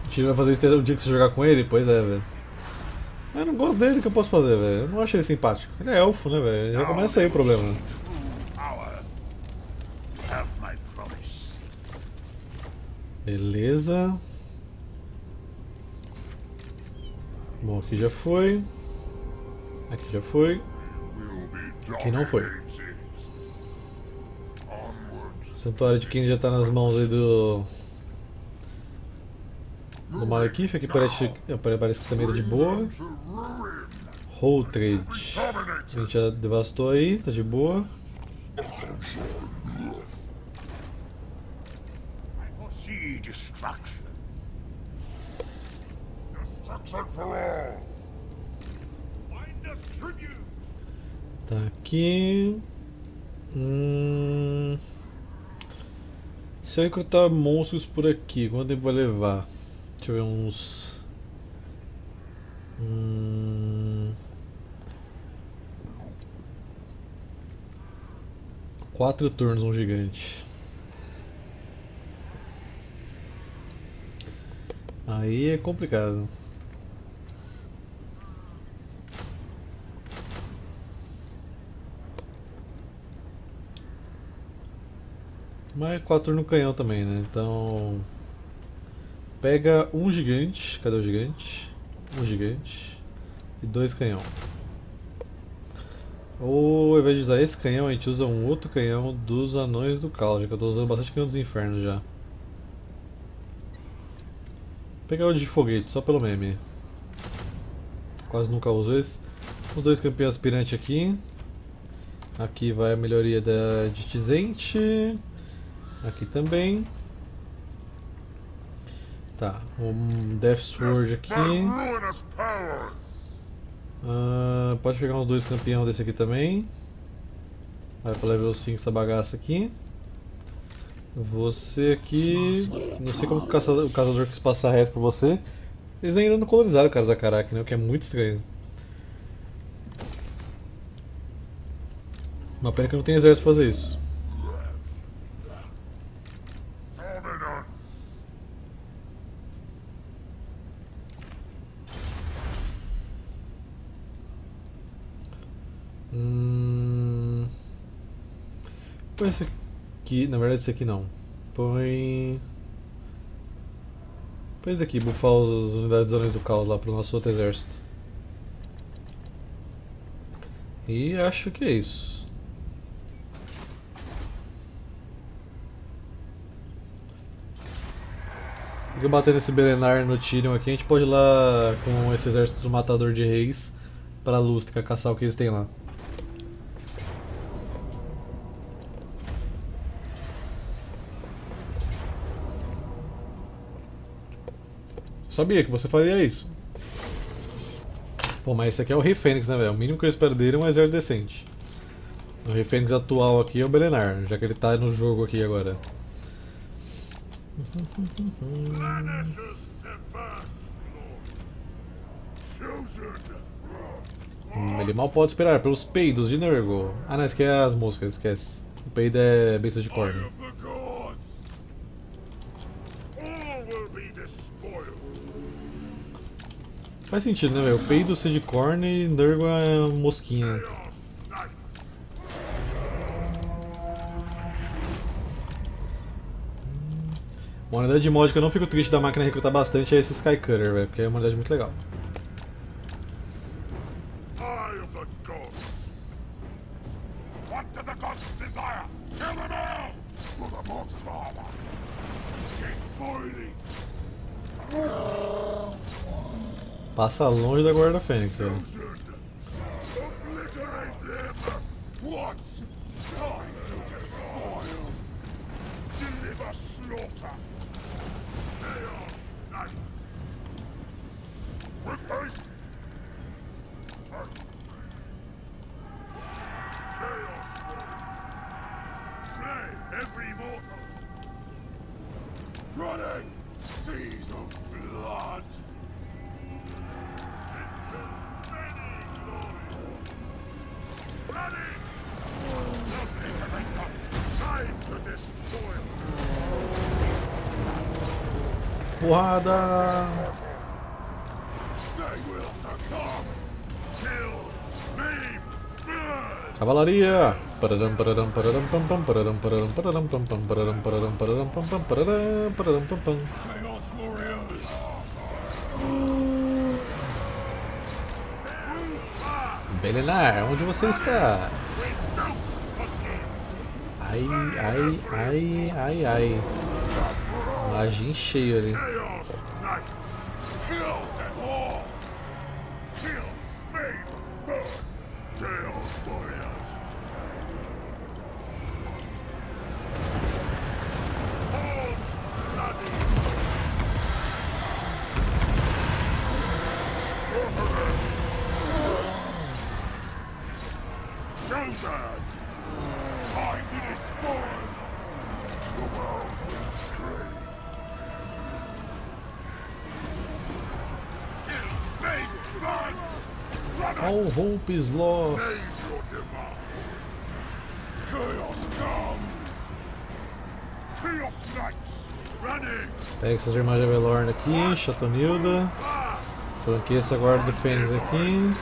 O time vai fazer isso o dia que você jogar com ele? Pois é, velho. Eu não gosto dele, que eu posso fazer, velho? Eu não acho ele simpático. Ele é elfo, né, velho? Já começa aí o problema. Beleza. Bom, aqui já foi. Aqui já foi. Aqui não foi. Santuário de Kine já tá nas mãos aí do. Do Malekith. Aqui parece, parece que também tá de boa. Holtrade. A gente já devastou aí, tá de boa. I foresee destruction. Destruction for all! Find us tribute! Tá aqui. Hum... Se eu recrutar monstros por aqui, quanto tempo vai levar? Deixa eu ver uns. Hum... Quatro turnos um gigante. Aí é complicado. Mas é 4 no canhão também, né? Então. Pega um gigante. Cadê o gigante? Um gigante. E dois canhão. Ou ao invés de usar esse canhão, a gente usa um outro canhão dos anões do caos, já que eu tô usando bastante canhão dos infernos já. Vou pegar o de foguete, só pelo meme. Quase nunca uso esse. Os dois campeões aspirantes aqui. Aqui vai a melhoria da de Tizente. Aqui também. Tá, um Death Sword aqui. Ah, pode pegar uns dois campeão desse aqui também. Vai pra level 5 essa bagaça aqui. Você aqui. Não sei como o caçador, o caçador quis passar reto por você. Eles ainda não colonizaram o Kazakaraki, né? O que é muito estranho. Uma pena que não tem exército pra fazer isso. Dominance! Hum... Põe esse aqui. Na verdade, esse aqui não. Põe. Põe esse daqui, bufar as unidades Anões do Caos lá pro nosso outro exército. E acho que é isso. Se eu bater nesse Belenar no Tyrion aqui, a gente pode ir lá com esse exército do Matador de Reis pra Lustica caçar o que eles têm lá. Sabia que você faria isso. Pô, mas esse aqui é o Rei Fênix, né, velho? O mínimo que eu espero dele é um exército decente. O Rei Fênix atual aqui é o Belenar, já que ele tá no jogo aqui agora. Hum, ele mal pode esperar pelos peidos de Nurgle. Ah, não, esquece as moscas, esquece. O peido é besta de corno. Faz sentido, né, velho? O peido ser de corno e Nurgle é mosquinha. Uma unidade de mod que eu não fico triste da máquina recrutar bastante é esse Skycutter, velho, porque é uma unidade muito legal. Eye of the gods! What do the gods desire? Kill them all! For the Morg's father! Despoiling! Passa longe da Guarda Fênix, velho. Pam. Belenar, onde você está? Ai, ai, ai, ai, ai. Magia cheio ali. Is lost. Pega essas irmãs de Avelorn aqui, Chatonilda. Franqueia essa guarda do Fênix aqui.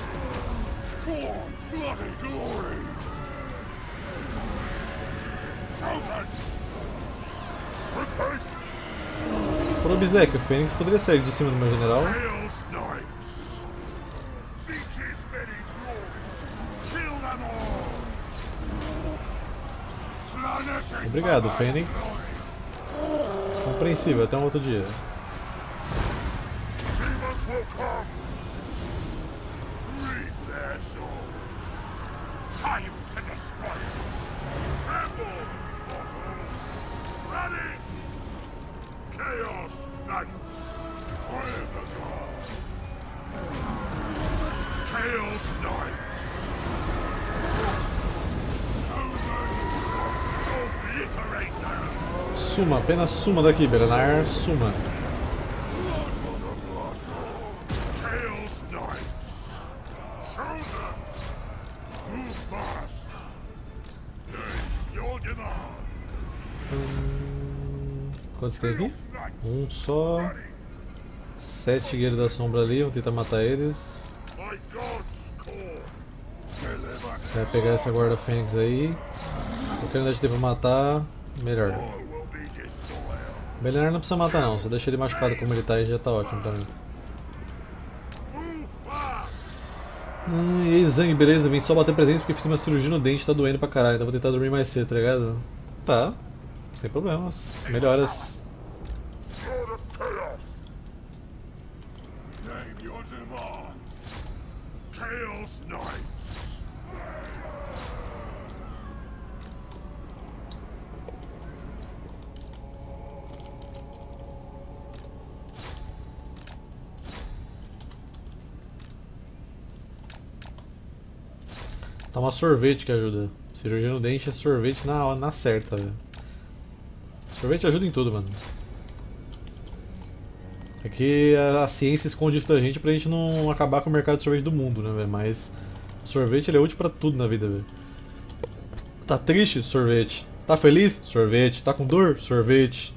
Por obséquio, o Fênix poderia sair de cima do meu general. Chaos Knights! Leeches many glories! Kill them all! Slaanesh Obrigado, Fênix. Compreensível, até um outro dia. Apenas suma daqui, Belenar. Suma. Jorgenal! Quantos tem aqui? Um só. Sete guerreiros da sombra ali, vamos tentar matar eles. Vai pegar essa guarda fênix aí. Qualquer unidade que dê pra matar, melhor. Belenar não precisa matar não, só deixa ele machucado como ele tá aí já tá ótimo pra mim. Hum, e aí Zang, beleza? Vim só bater presente porque fiz uma cirurgia no dente, tá doendo pra caralho, então vou tentar dormir mais cedo, tá ligado? Tá, sem problemas. Melhoras. Sword of Chaos! Name your demand! Chaos Knights! Toma sorvete que ajuda. Cirurgia no dente é sorvete na, na certa. Sorvete ajuda em tudo, mano. É que a, a ciência esconde isso da gente pra gente não acabar com o mercado de sorvete do mundo, né, velho? Mas o sorvete ele é útil pra tudo na vida, velho. Tá triste? Sorvete. Tá feliz? Sorvete. Tá com dor? Sorvete.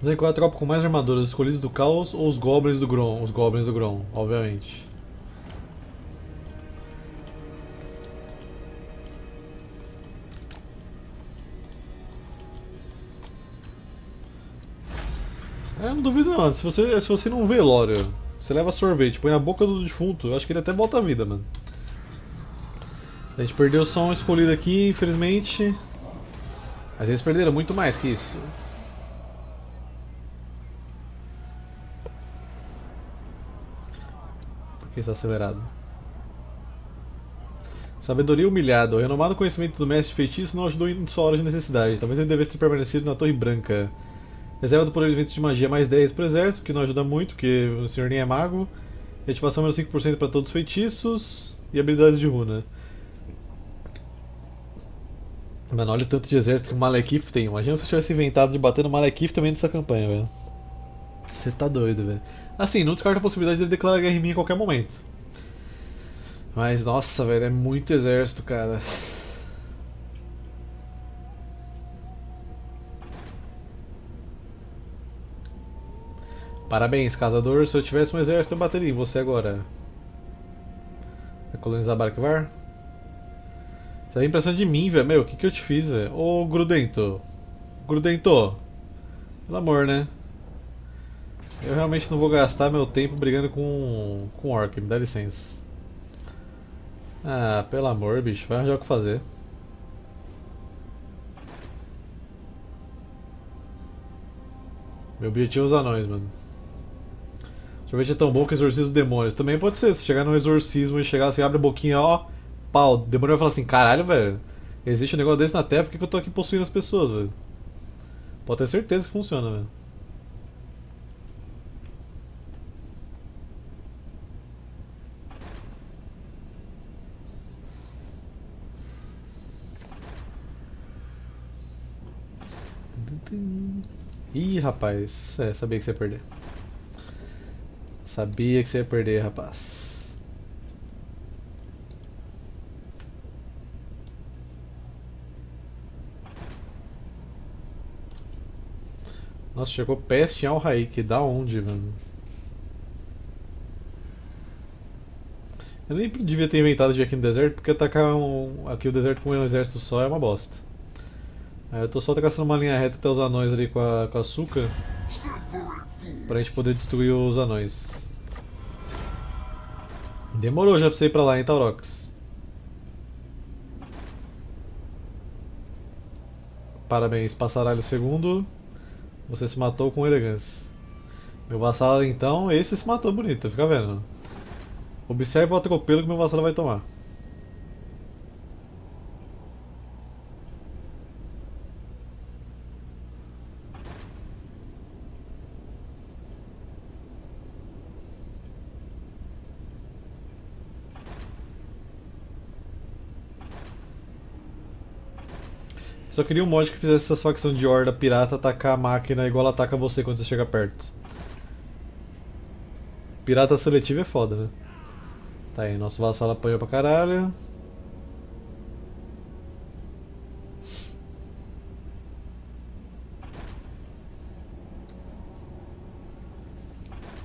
Dizer qual é a tropa com mais armaduras, os escolhidos do caos ou os goblins do Grom? Os goblins do Grom, obviamente. É, não duvido não. Se você, se você não vê Lório, você leva sorvete, põe na boca do defunto, eu acho que ele até volta à vida, mano. A gente perdeu só um escolhido aqui, infelizmente. Mas eles perderam muito mais que isso. Que está acelerado? Sabedoria humilhado. O renomado conhecimento do mestre feitiço não ajudou em sua hora de necessidade. Talvez ele devesse ter permanecido na Torre Branca. Reserva do poder de eventos de magia mais 10 pro exército, que não ajuda muito, porque o senhor nem é mago. E ativação menos 5% para todos os feitiços. E habilidades de runa. Mano, olha o tanto de exército que o Malekith tem. Imagina se eu tivesse inventado de bater no Malekith também nessa campanha, velho. Você tá doido, velho. Assim, não descarta a possibilidade de ele declarar guerra em mim a qualquer momento. Mas, nossa, velho, é muito exército, cara. Parabéns, caçador. Se eu tivesse um exército, eu bateria em você agora. Vai colonizar Barkvar? Você dá a impressão de mim, velho. Meu, o que, que eu te fiz, velho? Ô, Grudento. Grudento. Pelo amor, né? Eu realmente não vou gastar meu tempo brigando com, com Orc, me dá licença. Ah, pelo amor, bicho, vai arranjar o que fazer. Meu objetivo é os anões, mano. Sorvete é tão bom que exorciza os demônios. Também pode ser, se chegar no exorcismo e chegar assim, abre a boquinha, ó, pau, o demônio vai falar assim, caralho, velho, existe um negócio desse na Terra, por que, que eu tô aqui possuindo as pessoas, velho? Pode ter certeza que funciona, velho. Rapaz, é, sabia que você ia perder. Sabia que você ia perder, rapaz. Nossa, chegou peste em Alraik, da onde, mano? Eu nem devia ter inventado de aqui no deserto, porque atacar um, aqui o deserto com um exército só é uma bosta. Aí eu tô só traçando uma linha reta até os anões ali com a, com a açúcar, pra gente poder destruir os anões. Demorou já pra você ir pra lá, hein, Taurox? Parabéns, passaralho segundo. Você se matou com elegância. Meu vassalo, então, esse se matou bonito, fica vendo. Observe o atropelo que meu vassalo vai tomar. Só queria um mod que fizesse essas facções de horda pirata atacar a máquina igual ela ataca você quando você chega perto. Pirata seletivo é foda, né? Tá aí, nosso vassalo apanhou pra caralho.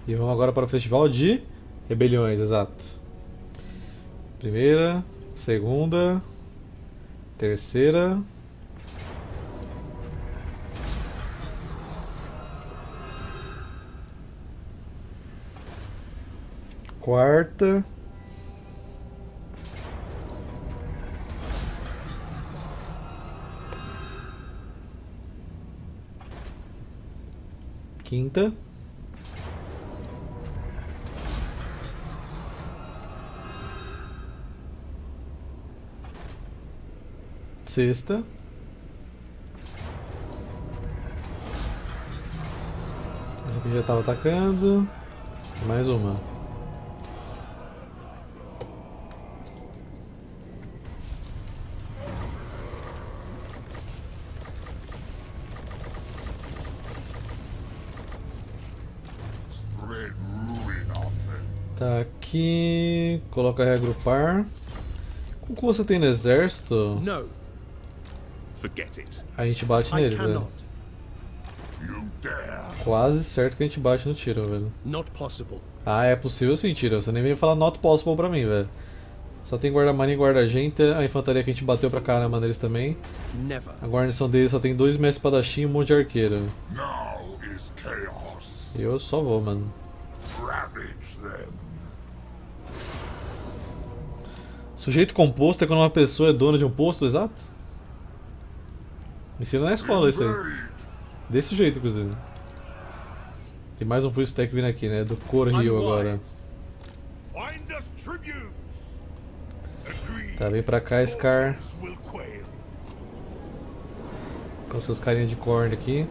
E vamos agora para o festival de rebeliões, exato. Primeira, segunda, terceira. Quarta. Quinta. Sexta. Essa aqui já estava atacando. Mais uma. Spread ruin on them. Tá aqui. Coloca reagrupar. Com o que você tem no exército, No. Forget it. a gente bate I neles, velho. Quase certo que a gente bate no tiro, velho. Not possible. Ah, é possível sim, tiro. Você nem veio falar not possible pra mim, velho. Só tem guarda-mana e guarda-gente. A infantaria que a gente bateu pra caramba neles também. Never. A guarnição deles só tem dois mestres espadachim e um monte de arqueiro. Now is chaos. Eu só vou, mano. Sujeito composto é quando uma pessoa é dona de um posto, exato? Ensina na escola isso aí. Desse jeito, inclusive. Tem mais um full stack vindo aqui, né? Do Core Rio agora. Tá, vem pra cá, Scar. Com seus carinhas de corn aqui.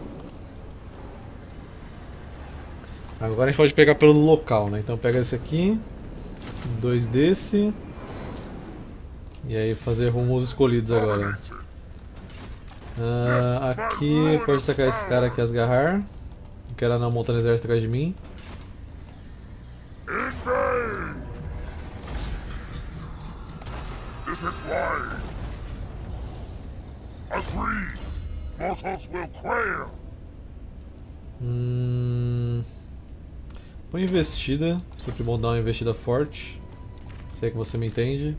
Agora a gente pode pegar pelo local, né? Então pega esse aqui. Dois desse. E aí fazer rumos escolhidos agora. Ah, aqui pode atacar esse cara aqui, Asgarrar. Não quero não montando exército atrás de mim. Hum... Põe investida. Sempre bom dar uma investida forte. Sei que você me entende.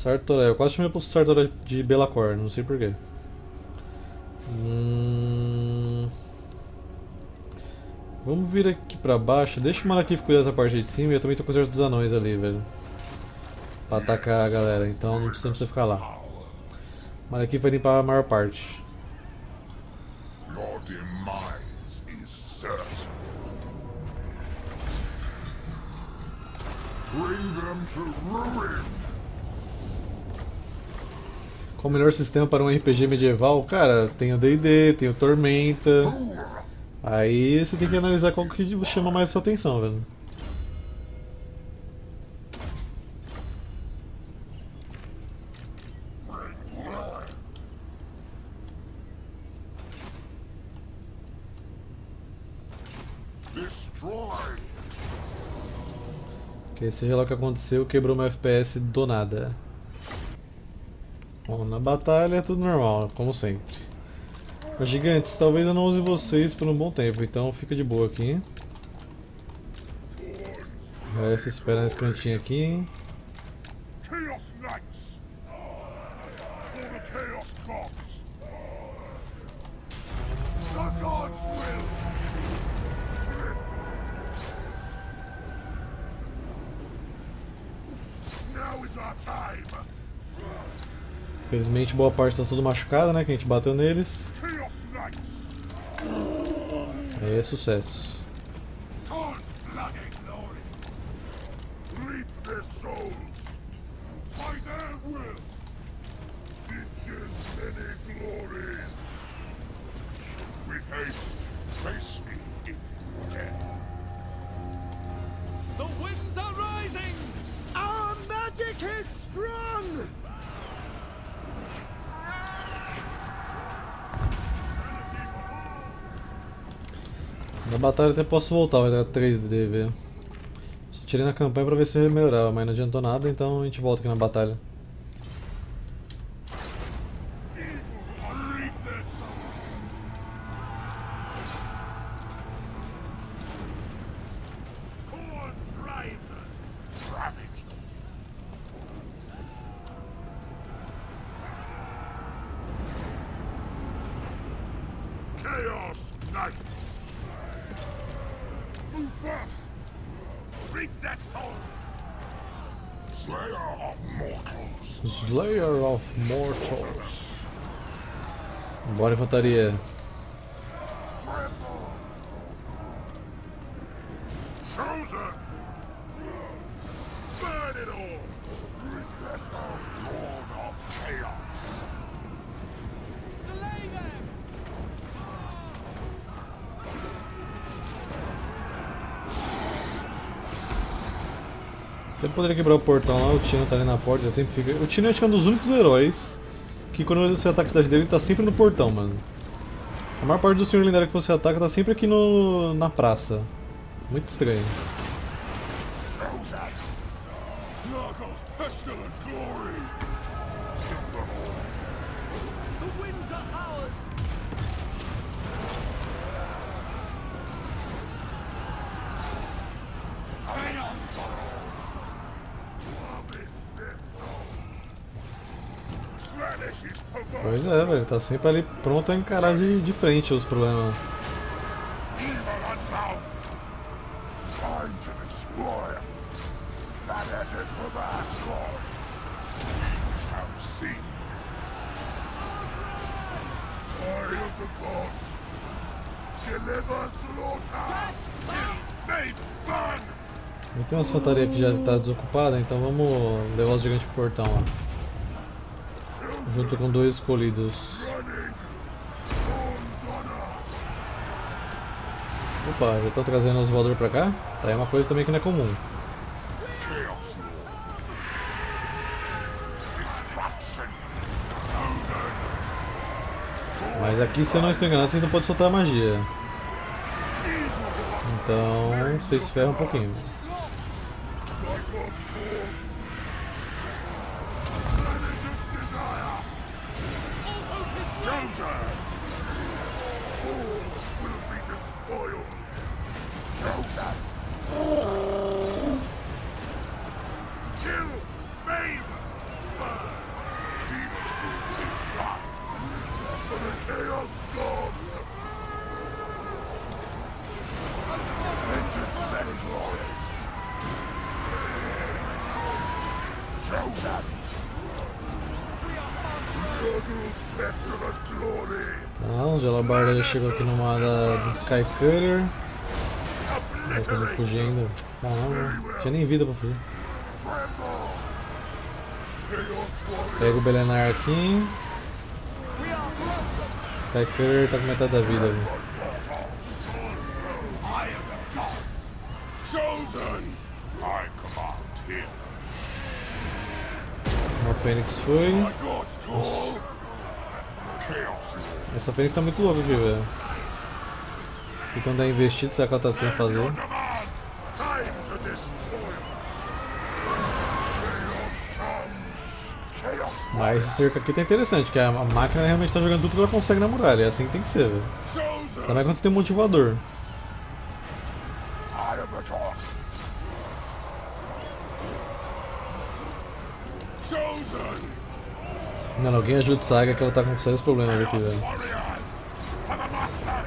Sartoré. Eu quase chamei pro Sartoré de Belacor, não sei porquê. Hum... Vamos vir aqui pra baixo. Deixa o Malakif cuidar dessa parte de cima e eu também tô com os dos anões ali, velho. Pra atacar a galera, então não precisa você ficar lá. Malakif vai limpar a maior parte. Bring them to ruin. Qual o melhor sistema para um RPG medieval? Cara, tem o D&D, tem o Tormenta. Aí você tem que analisar qual que chama mais sua atenção, velho. Porque seja lá o que aconteceu, quebrou meu FPS do nada. Bom, na batalha é tudo normal, como sempre. Mas gigantes, talvez eu não use vocês por um bom tempo, então fica de boa aqui. Aí você espera nesse cantinho aqui. Chaos Felizmente boa parte tá tudo machucada, né? Que a gente bateu neles. É sucesso. Na batalha até posso voltar, vai dar 3D, velho. Só tirei na campanha pra ver se melhorava, mas não adiantou nada, então a gente volta aqui na batalha. Chaos. Você poderia quebrar o portão lá, o Tino tá ali na porta, sempre fica. O Tino acho que é um dos únicos heróis que quando você ataca a cidade dele, ele tá sempre no portão, mano. A maior parte do senhor lendário que você ataca tá sempre aqui no. na praça. Muito estranho. Sempre ali pronto a encarar de, de frente os problemas. Eu tenho uma infantaria que já tá desocupada, então vamos levar os gigantes pro portão lá. Junto com dois escolhidos. Opa, já estão trazendo os voadores pra cá? Tá aí uma coisa também que não é comum. Mas aqui, se eu não estou enganado, vocês não podem soltar magia. Então, vocês ferram um pouquinho. Já chegou aqui numa da, do Skycutter. Vai fazer fugir ainda. Caramba, não tinha nem vida pra fugir. Pega o Belenar aqui. Skycutter tá com metade da vida. viu? I am the god. Chosen. I command here. Uma Fênix foi. My God's call. Chaos Lord. Essa Fênix tá muito louca aqui, velho. Então dá investido, será que ela tá tentando fazer? Mas esse cerco aqui tá interessante, que a máquina realmente tá jogando tudo que ela consegue na muralha. É assim que tem que ser, velho. mais quando você tem um motivador. Alguém ajuda Saga que ela tá com sérios problemas aqui, velho.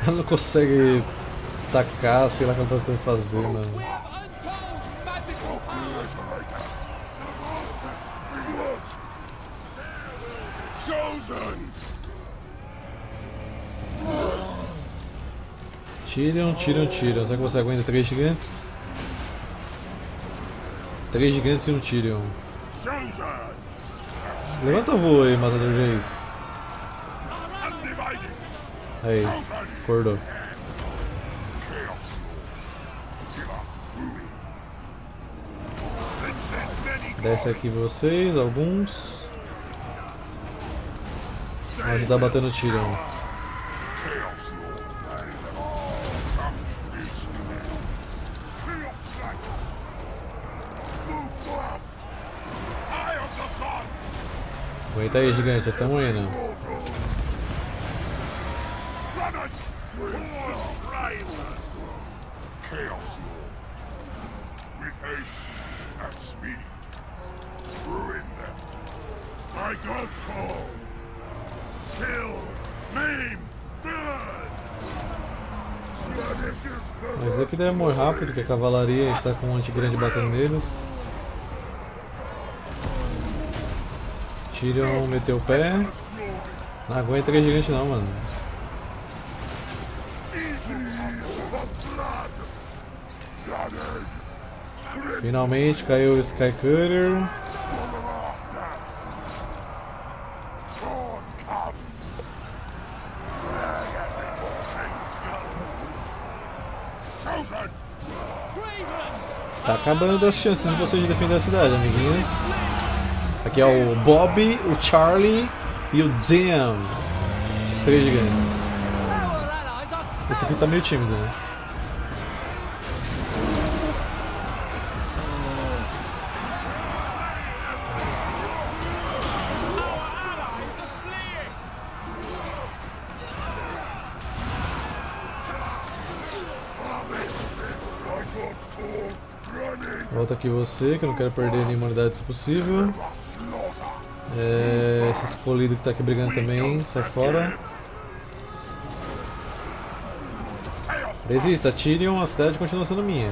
Ela não consegue tacar, sei lá o que ela tá tentando fazer, mano. Tyrion, Tyrion, Tyrion. Será que você aguenta três gigantes? Três gigantes e um Tyrion. Levanta voo aí, matador de. Aí, acordou. Desce aqui vocês, alguns. Vamos ajudar a bater Call. Kill, maim, burn! Slaughter Mas aqui deve morrer rápido, porque a cavalaria está com um antigrande batendo neles. Tyrion meteu o pé. Não aguenta aquele gigante não, mano. Finalmente caiu o! Cravens! Está acabando as chances de vocês defender a cidade, amiguinhos. Aqui é o Bob, o Charlie e o Zam. Os três gigantes. Esse aqui tá meio tímido, né? Volta aqui você, que eu não quero perder nenhuma unidade se possível. É, esse escolhido que tá aqui brigando também, sai fora. Desista, Tyrion, a cidade continua sendo minha.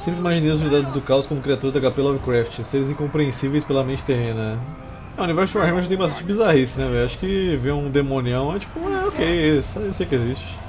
Sempre imaginei as unidades do caos como criaturas da HP Lovecraft, seres incompreensíveis pela mente terrena. É, o universo Warhammer tem bastante bizarrice, né, velho? Acho que ver um demonião é tipo, é ok, eu sei que existe.